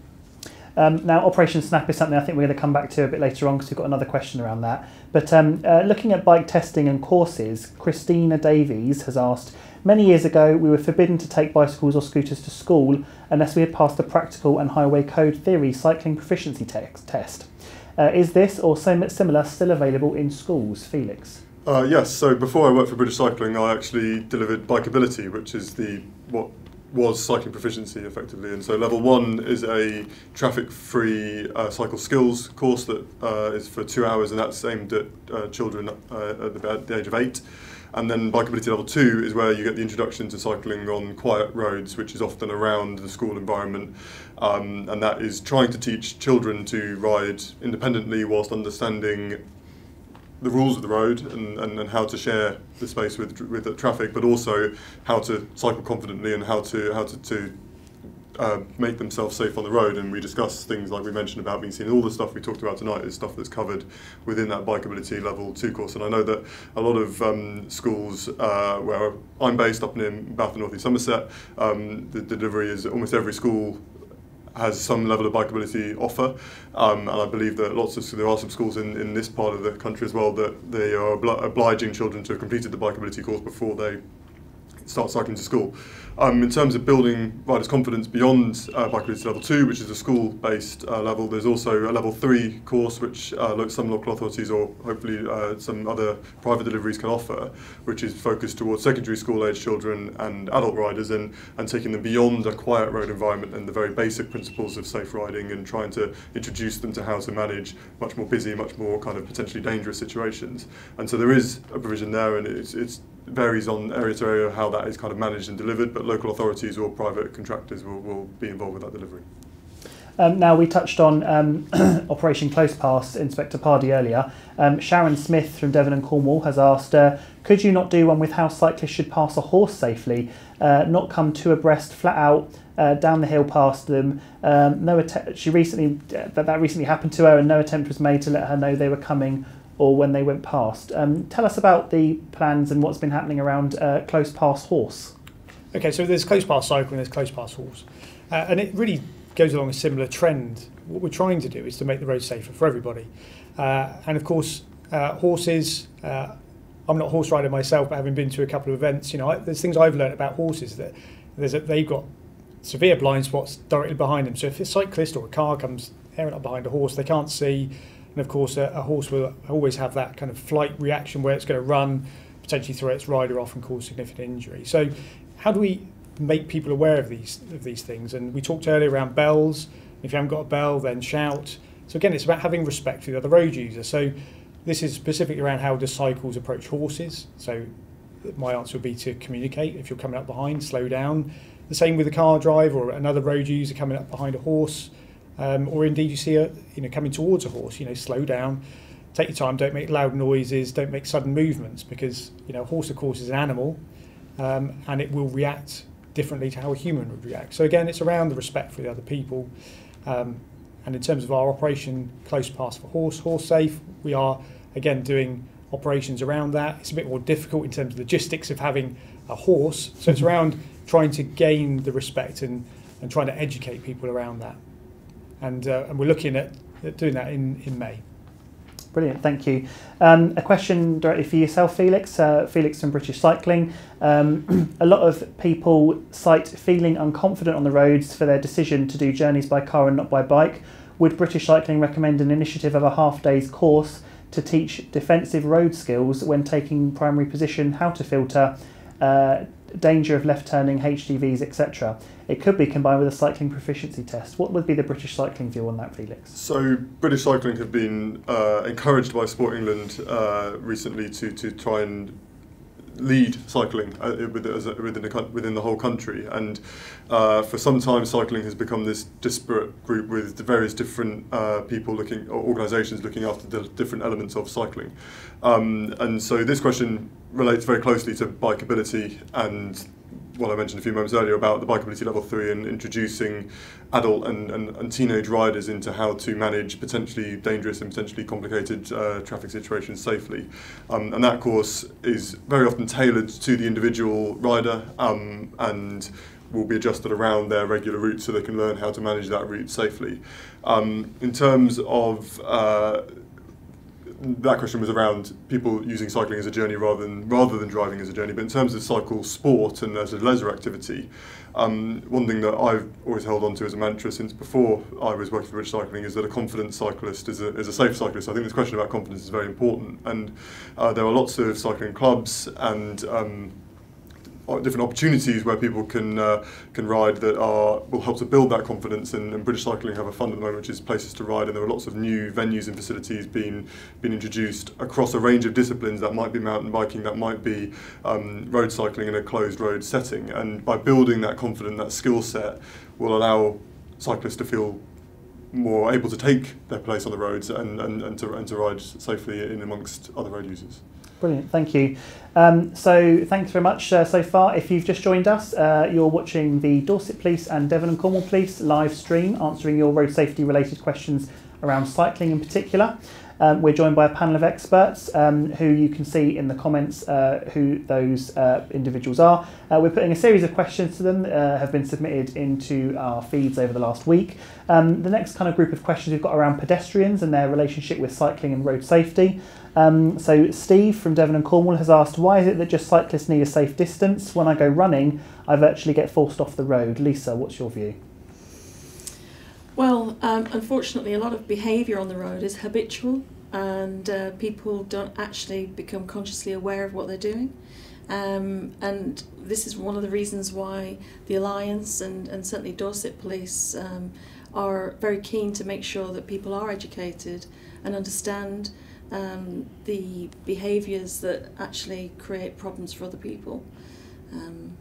Um, now, Operation Snap is something I think we're going to come back to a bit later on because we've got another question around that. But um, uh, looking at bike testing and courses, Christina Davies has asked Many years ago, we were forbidden to take bicycles or scooters to school unless we had passed the practical and highway code theory cycling proficiency te- test. Uh, is this or something similar still available in schools, Felix? Uh, yes. So before I worked for British Cycling, I actually delivered Bikeability, which is the what was cycling proficiency effectively. And so level one is a traffic-free uh, cycle skills course that uh, is for two hours, and that's aimed at uh, children uh, at the, at the age of eight. And then bikeability level two is where you get the introduction to cycling on quiet roads, which is often around the school environment. Um, and that is trying to teach children to ride independently whilst understanding the rules of the road and, and, and how to share the space with with the traffic, but also how to cycle confidently and how to how to, to uh, make themselves safe on the road. And we discuss things like we mentioned about being seen. All the stuff we talked about tonight is stuff that's covered within that bikeability level two course. And I know that a lot of um, schools uh, where I'm based up in Bath and North East Somerset, um, the delivery is almost every school has some level of bikeability offer, um, and I believe that lots of there are some schools in, in this part of the country as well that they are obli- obliging children to have completed the bikeability course before they start cycling to school. Um, in terms of building riders' confidence beyond uh, bike level two, which is a school-based uh, level, there's also a level three course which uh, some local authorities or hopefully uh, some other private deliveries can offer, which is focused towards secondary school-age children and adult riders, and, and taking them beyond a quiet road environment and the very basic principles of safe riding, and trying to introduce them to how to manage much more busy, much more kind of potentially dangerous situations. And so there is a provision there, and it's it's varies on area to area how that is kind of managed and delivered, but local authorities or private contractors will, will be involved with that delivery. Um, now, we touched on um, Operation Close Pass, Inspector Pardy earlier. Um, Sharon Smith from Devon and Cornwall has asked, uh, could you not do one with how cyclists should pass a horse safely, uh, not come two abreast, flat out, uh, down the hill past them. Um, no att- she recently uh, that that recently happened to her, and no attempt was made to let her know they were coming or when they went past. Um, tell us about the plans and what's been happening around uh, close pass horse. Okay, so there's close pass cycle and there's close pass horse, uh, and it really goes along a similar trend. What we're trying to do is to make the road safer for everybody, uh, and of course, uh, horses. Uh, I'm not a horse rider myself, but having been to a couple of events, you know, I, there's things I've learned about horses that there's a, they've got severe blind spots directly behind them. So if a cyclist or a car comes airing up behind a horse, they can't see and of course, a, a horse will always have that kind of flight reaction where it's going to run, potentially throw its rider off and cause significant injury. So, how do we make people aware of these of these things? And we talked earlier around bells. If you haven't got a bell, then shout. So again, it's about having respect for the other road user. So this is specifically around how do cycles approach horses. So my answer would be to communicate. If you're coming up behind, slow down. The same with a car driver or another road user coming up behind a horse, um, or indeed you see a you know coming towards a horse. You know, slow down, take your time. Don't make loud noises. Don't make sudden movements because you know a horse, of course, is an animal, um, and it will react differently to how a human would react. So again, it's around the respect for the other people. Um, and in terms of our operation, close pass for horse, horse safe, we are again doing operations around that. It's a bit more difficult in terms of logistics of having a horse. So it's around trying to gain the respect and, and trying to educate people around that. And, uh, and we're looking at, at doing that in, in May. Brilliant, thank you. Um, a question directly for yourself, Felix. Uh, Felix from British Cycling. Um, a lot of people cite feeling unconfident on the roads for their decision to do journeys by car and not by bike. Would British Cycling recommend an initiative of a half day's course to teach defensive road skills when taking primary position, how to filter, uh, danger of left turning, HGVs, etc. It could be combined with a cycling proficiency test. What would be the British cycling view on that, Felix? So, British cycling have been uh, encouraged by Sport England uh, recently to, to try and lead cycling uh, within, the, within the whole country. And uh, for some time, cycling has become this disparate group with various different uh, people looking, or organisations looking after the different elements of cycling. Um, and so this question relates very closely to bikeability and well, I mentioned a few moments earlier about the bikeability level three and introducing adult and, and, and teenage riders into how to manage potentially dangerous and potentially complicated uh, traffic situations safely. Um, and that course is very often tailored to the individual rider um, and will be adjusted around their regular route so they can learn how to manage that route safely. Um, in terms of uh, that question was around people using cycling as a journey rather than rather than driving as a journey. But in terms of cycle sport and as a leisure activity, um, one thing that I've always held on to as a mantra since before I was working for British Cycling is that a confident cyclist is a, is a safe cyclist. I think this question about confidence is very important, and uh, there are lots of cycling clubs and um, different opportunities where people can uh, can ride that are will help to build that confidence. And, and, British Cycling have a fund at the moment, which is places to ride, and there are lots of new venues and facilities being being introduced across a range of disciplines. That might be mountain biking, that might be um, road cycling in a closed road setting. And by building that confidence, that skill set, will allow cyclists to feel more able to take their place on the roads and, and, and, to, and to ride safely in amongst other road users. Brilliant, thank you. Um, so thanks very much uh, so far. If you've just joined us, uh, you're watching the Dorset Police and Devon and Cornwall Police live stream answering your road safety related questions around cycling in particular. Um, we're joined by a panel of experts um, who you can see in the comments uh, who those uh, individuals are. Uh, we're putting a series of questions to them that uh, have been submitted into our feeds over the last week. Um, the next kind of group of questions we've got around pedestrians and their relationship with cycling and road safety. Um, so Steve from Devon and Cornwall has asked, why is it that just cyclists need a safe distance? When I go running, I virtually get forced off the road. Lisa, what's your view? Well, um, unfortunately, a lot of behaviour on the road is habitual, and uh, people don't actually become consciously aware of what they're doing. Um, and this is one of the reasons why the Alliance and, and certainly Dorset Police um, are very keen to make sure that people are educated and understand um, the behaviours that actually create problems for other people. Um,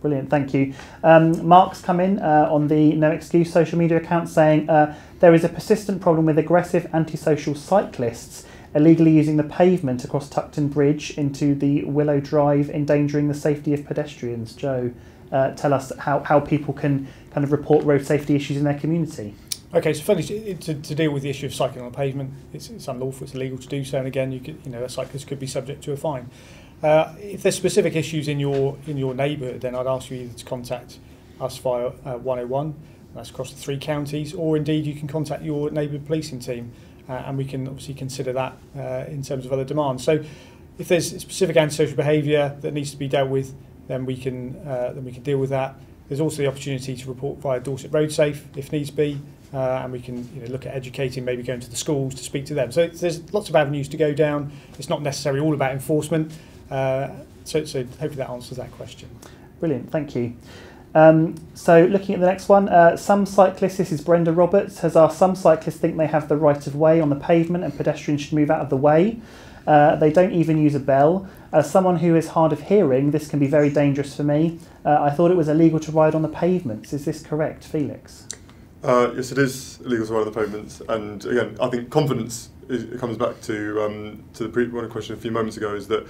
Brilliant, thank you. Um, Mark's come in uh, on the No Excuse social media account saying uh, there is a persistent problem with aggressive antisocial cyclists illegally using the pavement across Tuckton Bridge into the Willow Drive, endangering the safety of pedestrians. Joe, uh, tell us how, how people can kind of report road safety issues in their community. Okay, so funny to, to, deal with the issue of cycling on the pavement, it's, it's unlawful, it's illegal to do so, and again, you could, you know, a cyclist could be subject to a fine. Uh, if there's specific issues in your in your neighbourhood, then I'd ask you either to contact us via uh, 101, that's across the three counties, or indeed you can contact your neighbourhood policing team, uh, and we can obviously consider that uh, in terms of other demands. So, if there's specific antisocial behaviour that needs to be dealt with, then we can uh, then we can deal with that. There's also the opportunity to report via Dorset Road Safe if needs be, uh, and we can you know, look at educating, maybe going to the schools to speak to them. So there's lots of avenues to go down. It's not necessarily all about enforcement. Uh, so, so hopefully that answers that question. Brilliant, thank you. Um, so looking at the next one, uh, some cyclists, this is Brenda Roberts, has asked some cyclists think they have the right of way on the pavement and pedestrians should move out of the way. Uh, they don't even use a bell. As someone who is hard of hearing, this can be very dangerous for me. Uh, I thought it was illegal to ride on the pavements. Is this correct, Felix? Uh, yes, it is illegal to on the pavements, and again, I think confidence is, comes back to um, to the pre- one question a few moments ago is that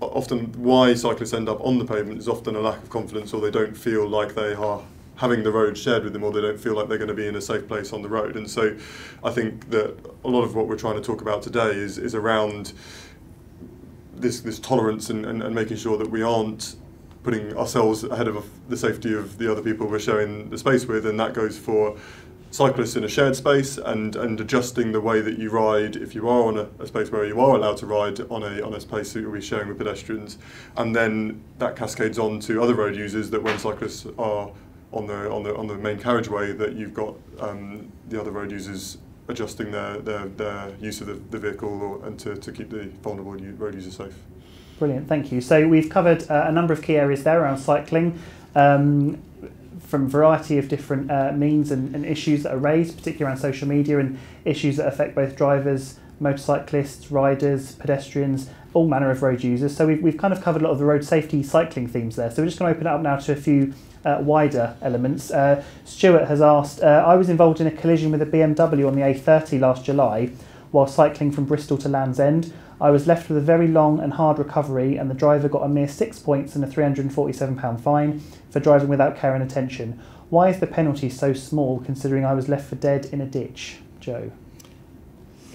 often why cyclists end up on the pavement is often a lack of confidence, or they don't feel like they are having the road shared with them, or they don't feel like they're going to be in a safe place on the road. And so, I think that a lot of what we're trying to talk about today is is around this this tolerance and, and, and making sure that we aren't putting ourselves ahead of the safety of the other people we're sharing the space with, and that goes for cyclists in a shared space and, and adjusting the way that you ride if you are on a, a space where you are allowed to ride on a, on a space that you'll be sharing with pedestrians and then that cascades on to other road users that when cyclists are on the on the on the main carriageway that you've got um, the other road users adjusting their, their, their use of the, the vehicle or, and to, to keep the vulnerable road users safe. Brilliant, thank you. So we've covered uh, a number of key areas there around cycling. Um, from a variety of different uh, means and, and issues that are raised, particularly around social media and issues that affect both drivers, motorcyclists, riders, pedestrians, all manner of road users. So we've, we've kind of covered a lot of the road safety cycling themes there. So we're just going to open it up now to a few uh, wider elements. Uh, Stuart has asked, uh, I was involved in a collision with a BMW on the A30 last July while cycling from Bristol to Land's End. I was left with a very long and hard recovery, and the driver got a mere six points and a £347 fine for driving without care and attention. Why is the penalty so small considering I was left for dead in a ditch? Joe.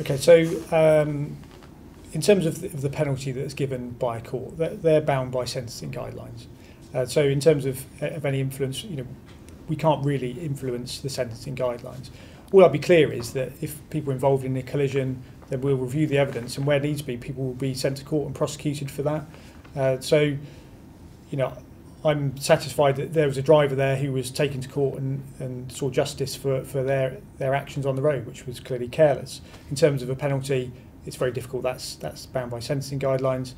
Okay, so um, in terms of the, of the penalty that's given by a court, they're, they're bound by sentencing guidelines. Uh, so in terms of, of any influence, you know, we can't really influence the sentencing guidelines. All I'll be clear is that if people involved in a collision then we'll review the evidence and where needs to be, people will be sent to court and prosecuted for that. Uh, so, you know, I'm satisfied that there was a driver there who was taken to court and, and saw justice for, for their, their actions on the road, which was clearly careless. In terms of a penalty, it's very difficult. That's, that's bound by sentencing guidelines.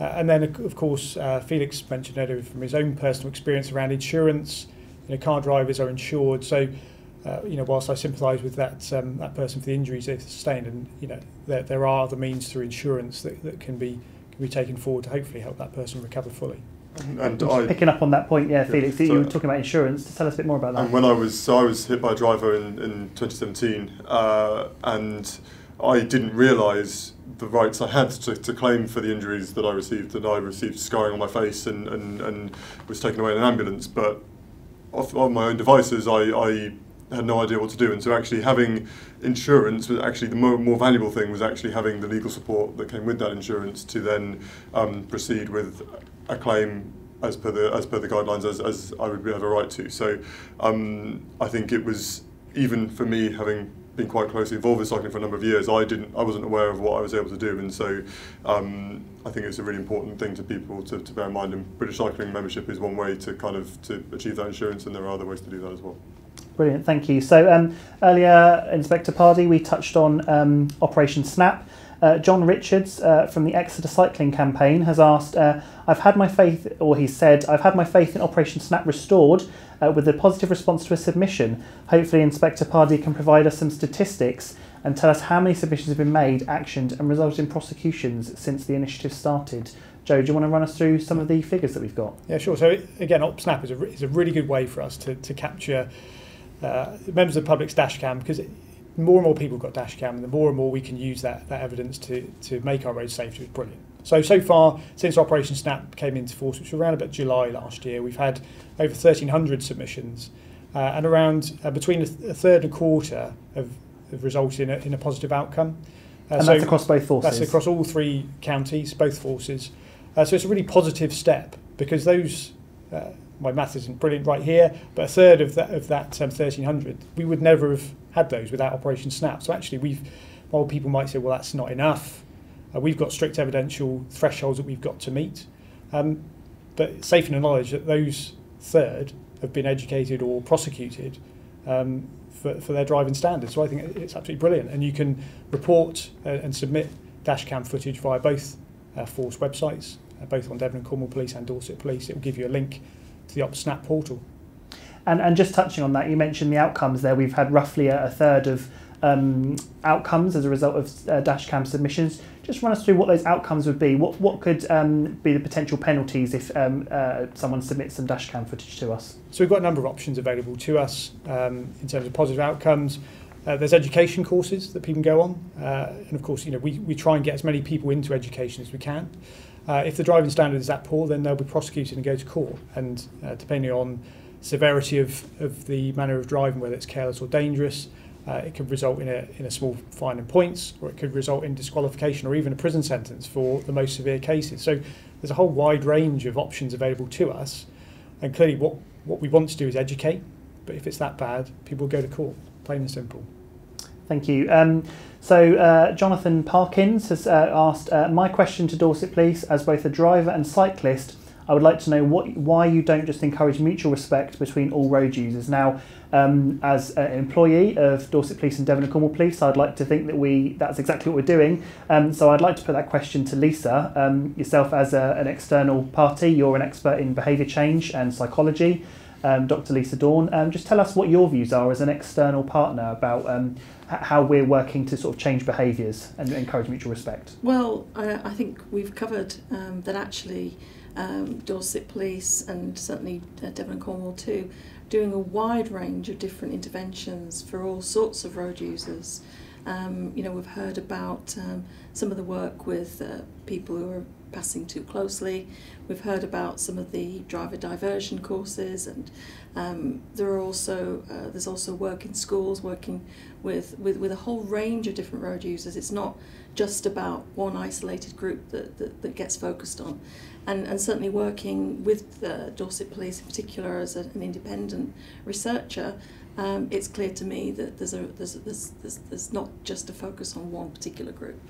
Uh, and then, of course, uh, Felix mentioned earlier from his own personal experience around insurance. You know, car drivers are insured, so uh, you know, whilst I sympathise with that um, that person for the injuries they've sustained, and you know, there, there are other means through insurance that, that can be can be taken forward to hopefully help that person recover fully. And I, picking up on that point, yeah, Felix, so, you were talking about insurance. Tell us a bit more about that. And when I was so I was hit by a driver in, in 2017, uh, and I didn't realise the rights I had to, to claim for the injuries that I received, and I received scarring on my face and, and, and was taken away in an ambulance. But off, on my own devices, I, I had no idea what to do. And so actually having insurance was actually the more, more valuable thing was actually having the legal support that came with that insurance to then um, proceed with a claim as per the as per the guidelines as, as I would have a right to. So um, I think it was even for me having been quite closely involved with cycling for a number of years, I didn't I wasn't aware of what I was able to do and so um, I think it's a really important thing to people to, to bear in mind and British Cycling membership is one way to kind of to achieve that insurance and there are other ways to do that as well. Brilliant, thank you. So um, earlier, Inspector Pardy, we touched on um, Operation Snap. Uh, John Richards uh, from the Exeter Cycling Campaign has asked, uh, I've had my faith, or he said, I've had my faith in Operation Snap restored uh, with a positive response to a submission. Hopefully, Inspector Pardy can provide us some statistics and tell us how many submissions have been made, actioned, and resulted in prosecutions since the initiative started. Joe, do you want to run us through some of the figures that we've got? Yeah, sure. So, again, OpSnap is a, is a really good way for us to, to capture uh, members of the public's dashcam because more and more people have got dashcam and the more and more we can use that, that evidence to, to make our roads safer is brilliant. So, so far, since Operation Snap came into force, which was around about July last year, we've had over 1,300 submissions uh, and around uh, between a, th- a, third and a quarter have, have resulted in a, in a positive outcome. Uh, and so that's across both forces? That's across all three counties, both forces. Uh, so it's a really positive step because those uh, my math isn't brilliant right here, but a third of that of that um, 1300, we would never have had those without Operation Snap. So actually, we've while people might say, well, that's not enough, uh, we've got strict evidential thresholds that we've got to meet. Um, but safe in the knowledge that those third have been educated or prosecuted um, for, for their driving standards. So I think it's absolutely brilliant. And you can report uh, and submit dashcam footage via both uh, Force websites, uh, both on Devon and Cornwall Police and Dorset Police. It will give you a link to the OpSnap portal. And, and just touching on that, you mentioned the outcomes there. We've had roughly a, a third of um, outcomes as a result of uh, dashcam submissions. Just run us through what those outcomes would be. What what could um, be the potential penalties if um, uh, someone submits some dashcam footage to us? So we've got a number of options available to us um, in terms of positive outcomes. Uh, there's education courses that people can go on, uh, and of course, you know, we, we try and get as many people into education as we can. Uh, if the driving standard is that poor, then they'll be prosecuted and go to court. And uh, depending on severity of, of the manner of driving, whether it's careless or dangerous, uh, it could result in a, in a small fine and points, or it could result in disqualification or even a prison sentence for the most severe cases. So there's a whole wide range of options available to us. And clearly, what, what we want to do is educate, but if it's that bad, people go to court, plain and simple. Thank you. Um, so, uh, Jonathan Parkins has uh, asked uh, My question to Dorset Police, as both a driver and cyclist, I would like to know what, why you don't just encourage mutual respect between all road users. Now, um, as an employee of Dorset Police and Devon and Cornwall Police, I'd like to think that we that's exactly what we're doing. Um, so I'd like to put that question to Lisa. Um, yourself as a, an external party, you're an expert in behaviour change and psychology. Um, Dr. Lisa Dorn, um, just tell us what your views are as an external partner about um, how we're working to sort of change behaviours and encourage mutual respect. Well, I, I think we've covered um, that actually um, Dorset Police and certainly uh, Devon and Cornwall too, doing a wide range of different interventions for all sorts of road users. Um, you know, we've heard about some of the work with uh, people who are passing too closely. We've heard about some of the driver diversion courses, and um, there are also uh, there's also work in schools working with, with with a whole range of different road users. It's not just about one isolated group that, that, that gets focused on and, and certainly working with the Dorset Police in particular as a, an independent researcher, um, it's clear to me that there's, a, there's, there's, there's, there's not just a focus on one particular group.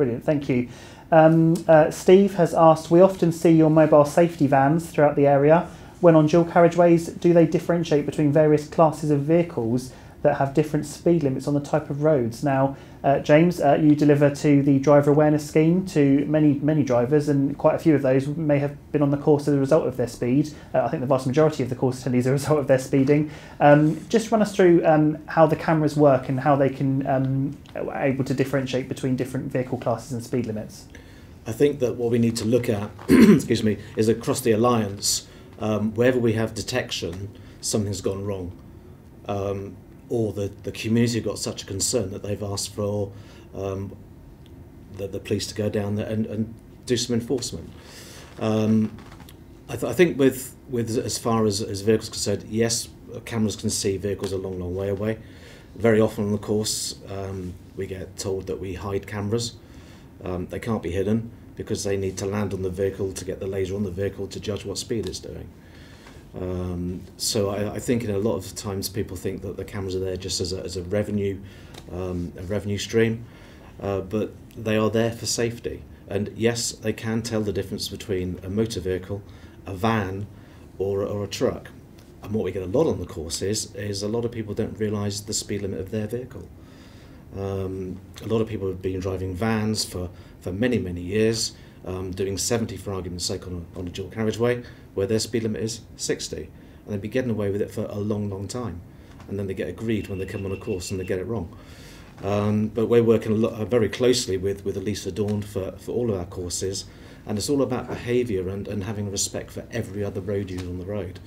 Brilliant, thank you. Um, uh, Steve has asked, we often see your mobile safety vans throughout the area. When on dual carriageways, do they differentiate between various classes of vehicles that have different speed limits on the type of roads? Now, uh, James, uh, you deliver to the driver awareness scheme to many, many drivers, and quite a few of those may have been on the course as a result of their speed. Uh, I think the vast majority of the course attendees are a result of their speeding. Um, just run us through um, how the cameras work and how they can um, able to differentiate between different vehicle classes and speed limits. I think that what we need to look at, excuse me, is across the alliance, um, wherever we have detection, something's gone wrong. Um, or the, the community got such a concern that they've asked for um, the, the police to go down there and, and do some enforcement. Um, I, th- I think with with as far as, as vehicles concerned, yes, cameras can see vehicles a long, long way away. Very often on the course, um, we get told that we hide cameras. Um, they can't be hidden because they need to land on the vehicle to get the laser on the vehicle to judge what speed it's doing. Um, so I, I think in a lot of times people think that the cameras are there just as a, as a revenue um, a revenue stream, uh, but they are there for safety. And yes, they can tell the difference between a motor vehicle, a van, or, or a truck. And what we get a lot on the course is, is a lot of people don't realise the speed limit of their vehicle. Um, a lot of people have been driving vans for, for many, many years, um, doing 70 for argument's sake on a, on a dual carriageway, where their speed limit is 60. And they'd be getting away with it for a long, long time. And then they get aggrieved when they come on a course and they get it wrong. Um, but we're working a lot, uh, very closely with, with Elisa Dorn for, for all of our courses. And it's all about behaviour and, and having respect for every other road user on the road.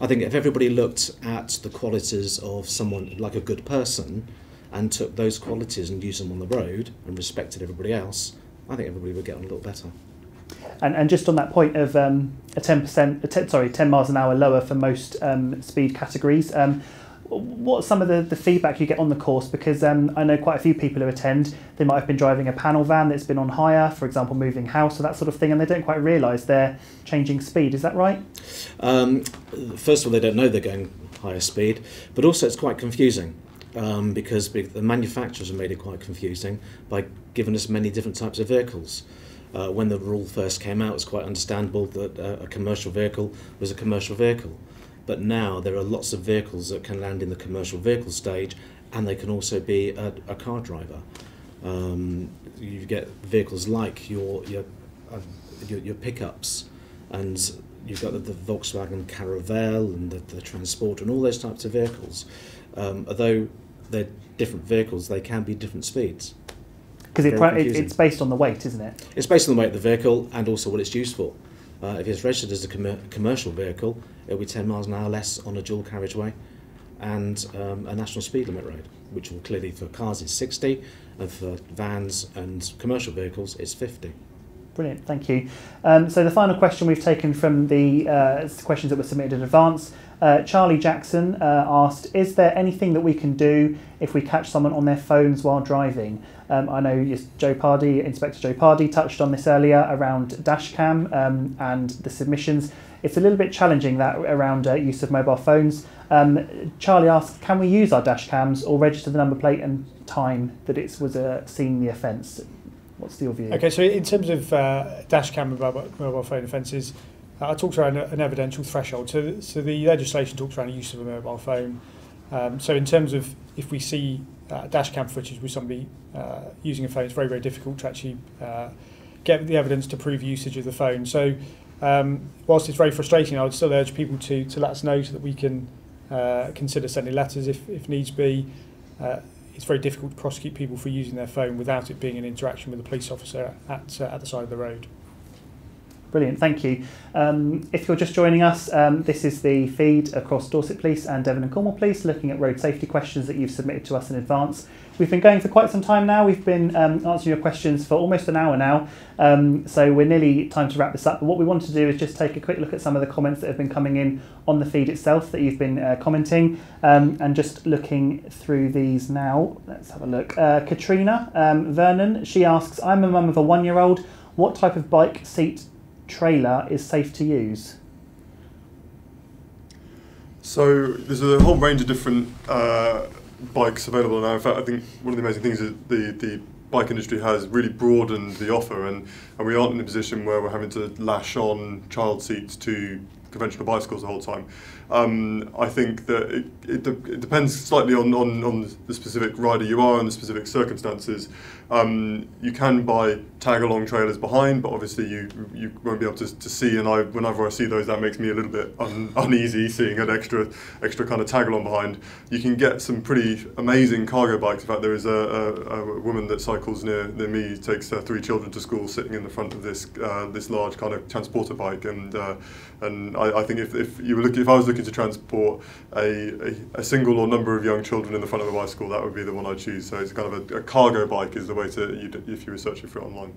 I think if everybody looked at the qualities of someone like a good person and took those qualities and used them on the road and respected everybody else, I think everybody would get on a little better. And, and just on that point of um, a 10%, sorry, 10 miles an hour lower for most um, speed categories, um, what's some of the, the feedback you get on the course? Because um, I know quite a few people who attend, they might have been driving a panel van that's been on hire, for example, moving house or that sort of thing, and they don't quite realise they're changing speed. Is that right? Um, first of all, they don't know they're going higher speed, but also it's quite confusing. Um, because the manufacturers have made it quite confusing by giving us many different types of vehicles. Uh, when the rule first came out, it was quite understandable that uh, a commercial vehicle was a commercial vehicle. but now there are lots of vehicles that can land in the commercial vehicle stage, and they can also be a, a car driver. Um, you get vehicles like your your, uh, your your pickups, and you've got the, the Volkswagen Caravelle and the, the and all those types of vehicles. Um, although they're different vehicles, they can be different speeds. Because it, Very pri- it, confusing. it's based on the weight, isn't it? It's based on the weight of the vehicle and also what it's used for. Uh, if it's registered as a commer commercial vehicle, it'll be 10 miles an hour less on a dual carriageway and um, a national speed limit road, which will clearly for cars is 60 and for vans and commercial vehicles it's 50. Brilliant, thank you. Um, so the final question we've taken from the uh, questions that were submitted in advance. Uh, Charlie Jackson uh, asked, "Is there anything that we can do if we catch someone on their phones while driving?" Um, I know Joe Pardy, Inspector Joe Pardy, touched on this earlier around dashcam um, and the submissions. It's a little bit challenging that around uh, use of mobile phones. Um, Charlie asked, "Can we use our dashcams or register the number plate and time that it was seen the offence?" What's your view? Okay, so in terms of uh, dash cam and mobile, phone offences, I talked around an evidential threshold. So, so the legislation talks around the use of a mobile phone. Um, so in terms of if we see uh, dash cam footage with somebody uh, using a phone, it's very, very difficult to actually uh, get the evidence to prove usage of the phone. So um, whilst it's very frustrating, I would still urge people to, to let us know so that we can uh, consider sending letters if, if needs be. Uh, it's very difficult to prosecute people for using their phone without it being an interaction with a police officer at, uh, at the side of the road. Brilliant, thank you. Um, if you're just joining us, um, this is the feed across Dorset Police and Devon and Cornwall Police looking at road safety questions that you've submitted to us in advance. We've been going for quite some time now. We've been um, answering your questions for almost an hour now, um, so we're nearly time to wrap this up. But what we want to do is just take a quick look at some of the comments that have been coming in on the feed itself that you've been uh, commenting, um, and just looking through these now. Let's have a look. Uh, Katrina um, Vernon, she asks, "I'm a mum of a one-year-old. What type of bike seat trailer is safe to use?" So there's a whole range of different uh, bikes available now. In fact, I think one of the amazing things is the the bike industry has really broadened the offer, and, and we aren't in a position where we're having to lash on child seats to conventional bicycles the whole time. Um, I think that it, it, de- it depends slightly on, on, on the specific rider you are and the specific circumstances. Um, you can buy tag along trailers behind, but obviously you you won't be able to, to see. And I, whenever I see those, that makes me a little bit un, uneasy seeing an extra extra kind of tag along behind. You can get some pretty amazing cargo bikes. In fact, there is a, a, a woman that cycles near near me, takes uh, three children to school, sitting in the front of this uh, this large kind of transporter bike. And uh, and I, I think if, if you were looking, if I was looking to transport a, a, a single or number of young children in the front of a bicycle, that would be the one I'd choose. So it's kind of a, a cargo bike is the way to if you were searching for it online.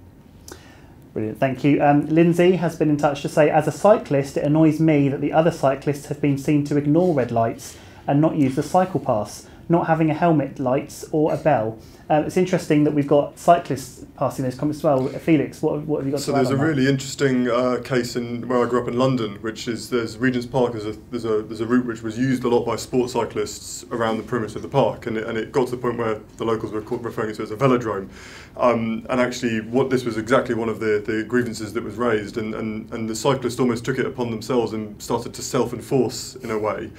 Brilliant, thank you. Um, Lindsay has been in touch to say, as a cyclist, it annoys me that the other cyclists have been seen to ignore red lights and not use the cycle pass. Not having a helmet, lights, or a bell. Um, it's interesting that we've got cyclists passing those comments as well. Felix, what, what have you got So there's a that? really interesting uh, case in where I grew up in London, which is there's Regent's Park. There's a there's a there's a route which was used a lot by sport cyclists around the perimeter of the park, and it, and it got to the point where the locals were referring to it as a velodrome. Um, and actually, what this was exactly one of the, the grievances that was raised, and, and, and the cyclists almost took it upon themselves and started to self-enforce in a way,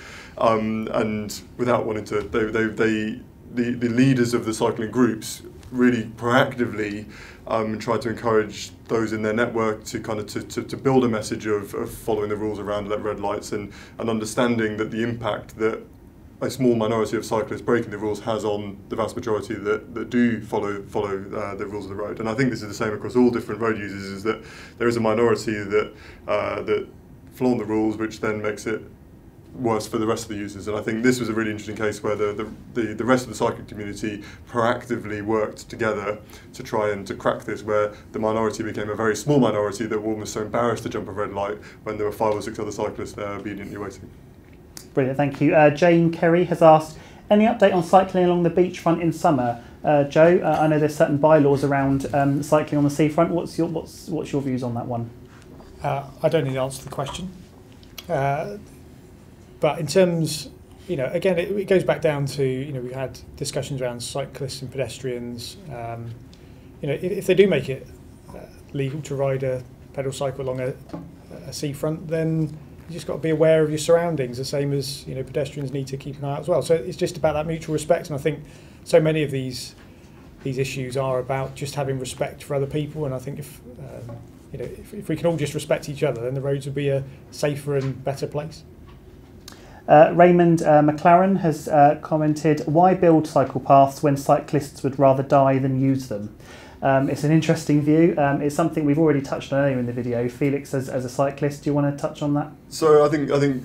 um, and without wanting to, they they, they the, the leaders of the cycling groups really proactively um, to encourage those in their network to kind of to, to, to build a message of, of following the rules around red lights and, and understanding that the impact that a small minority of cyclists breaking the rules has on the vast majority that, that do follow follow uh, the rules of the road. And I think this is the same across all different road users. Is that there is a minority that uh, that flaunt the rules, which then makes it worse for the rest of the users. And I think this was a really interesting case where the, the, the, the rest of the cycling community proactively worked together to try and to crack this, where the minority became a very small minority that were almost so embarrassed to jump a red light when there were five or six other cyclists there obediently waiting. Brilliant, thank you. Uh, Jane Kerry has asked, any update on cycling along the beachfront in summer? Uh, Joe, uh, I know there's certain bylaws around um, cycling on the seafront. What's your what's what's your views on that one? Uh, I don't need to answer the question. Uh, but in terms, you know, again, it, it goes back down to, you know, we had discussions around cyclists and pedestrians. Um, you know, if, if they do make it uh, legal to ride a pedal cycle along a, a seafront, then you just got to be aware of your surroundings, the same as you know pedestrians need to keep an eye out as well. So it's just about that mutual respect, and I think so many of these these issues are about just having respect for other people. And I think if um, you know if, if we can all just respect each other, then the roads will be a safer and better place. Uh, Raymond uh, McLaren has uh, commented, why build cycle paths when cyclists would rather die than use them? Um, it's an interesting view. Um, it's something we've already touched on earlier in the video. Felix, as, as a cyclist, do you want to touch on that? So I think I think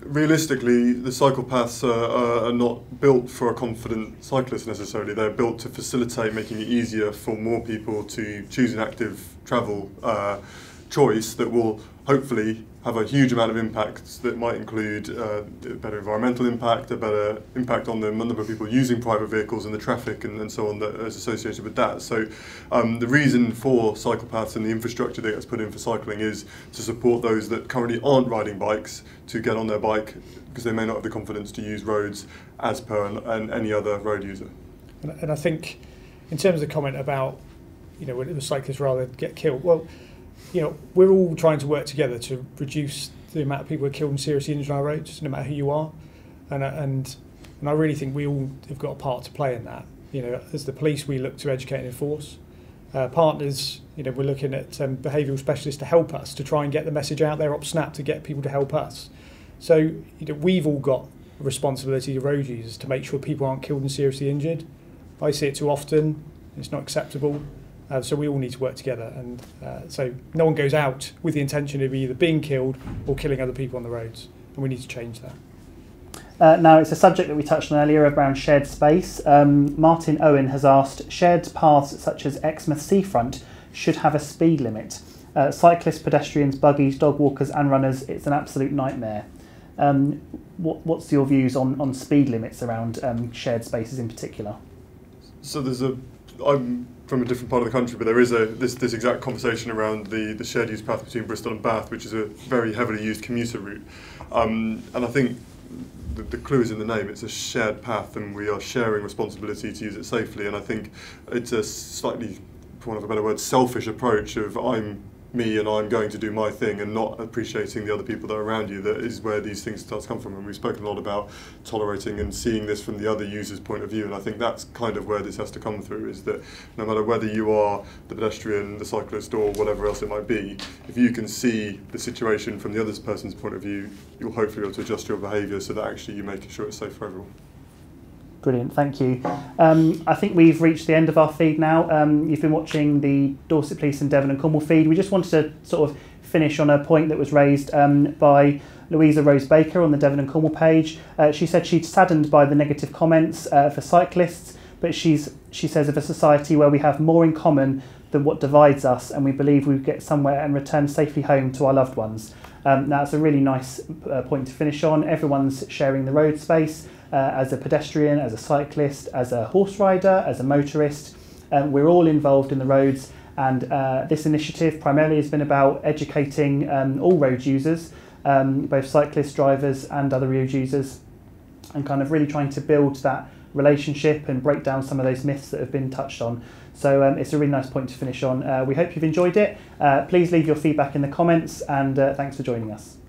realistically, the cycle paths are, are, not built for a confident cyclist necessarily. They're built to facilitate making it easier for more people to choose an active travel uh, choice that will hopefully have a huge amount of impacts that might include uh, a better environmental impact, a better impact on the number of people using private vehicles and the traffic and, and so on that is associated with that. So um, the reason for cycle paths and the infrastructure that gets put in for cycling is to support those that currently aren't riding bikes to get on their bike because they may not have the confidence to use roads as per an, an any other road user. And, and I think in terms of the comment about, you know, the cyclists rather get killed, well, you know, we're all trying to work together to reduce the amount of people who are killed and seriously injured on our roads, no matter who you are. And, uh, and, and I really think we all have got a part to play in that. You know, as the police, we look to educate and enforce. Uh, partners, you know, we're looking at um, behavioural specialists to help us to try and get the message out there up snap to get people to help us. So, you know, we've all got a responsibility to road users to make sure people aren't killed and seriously injured. I see it too often. It's not acceptable. Uh, so we all need to work together, and uh, so no one goes out with the intention of either being killed or killing other people on the roads, and we need to change that. Uh, now, it's a subject that we touched on earlier around shared space. Um, Martin Owen has asked shared paths such as Exmouth Seafront should have a speed limit. Uh, cyclists, pedestrians, buggies, dog walkers, and runners, it's an absolute nightmare. Um, what, what's your views on, on speed limits around um, shared spaces in particular? So there's a I'm from a different part of the country, but there is a this this exact conversation around the the shared use path between Bristol and Bath, which is a very heavily used commuter route, um, and I think. The, the clue is in the name. It's a shared path, and we are sharing responsibility to use it safely. And I think it's a slightly, for want of a better word, selfish approach of I'm me and I'm going to do my thing and not appreciating the other people that are around you that is where these things start to come from and we've spoken a lot about tolerating and seeing this from the other user's point of view and I think that's kind of where this has to come through is that no matter whether you are the pedestrian, the cyclist or whatever else it might be if you can see the situation from the other person's point of view you'll hopefully be able to adjust your behaviour so that actually you're making sure it's safe for everyone. Brilliant, thank you. Um, I think we've reached the end of our feed now. Um, you've been watching the Dorset Police and Devon and Cornwall feed. We just wanted to sort of finish on a point that was raised um, by Louisa Rose Baker on the Devon and Cornwall page. Uh, she said she's saddened by the negative comments uh, for cyclists, but she's she says of a society where we have more in common than what divides us, and we believe we get somewhere and return safely home to our loved ones. Um, that's a really nice uh, point to finish on. Everyone's sharing the road space as a pedestrian, as a cyclist, as a horse rider, as a motorist. Um, we're all involved in the roads, and uh, this initiative primarily has been about educating um, all road users, um, both cyclists, drivers, and other road users, and kind of really trying to build that relationship and break down some of those myths that have been touched on. So um, it's a really nice point to finish on. Uh, we hope you've enjoyed it. Uh, please leave your feedback in the comments, and uh, thanks for joining us.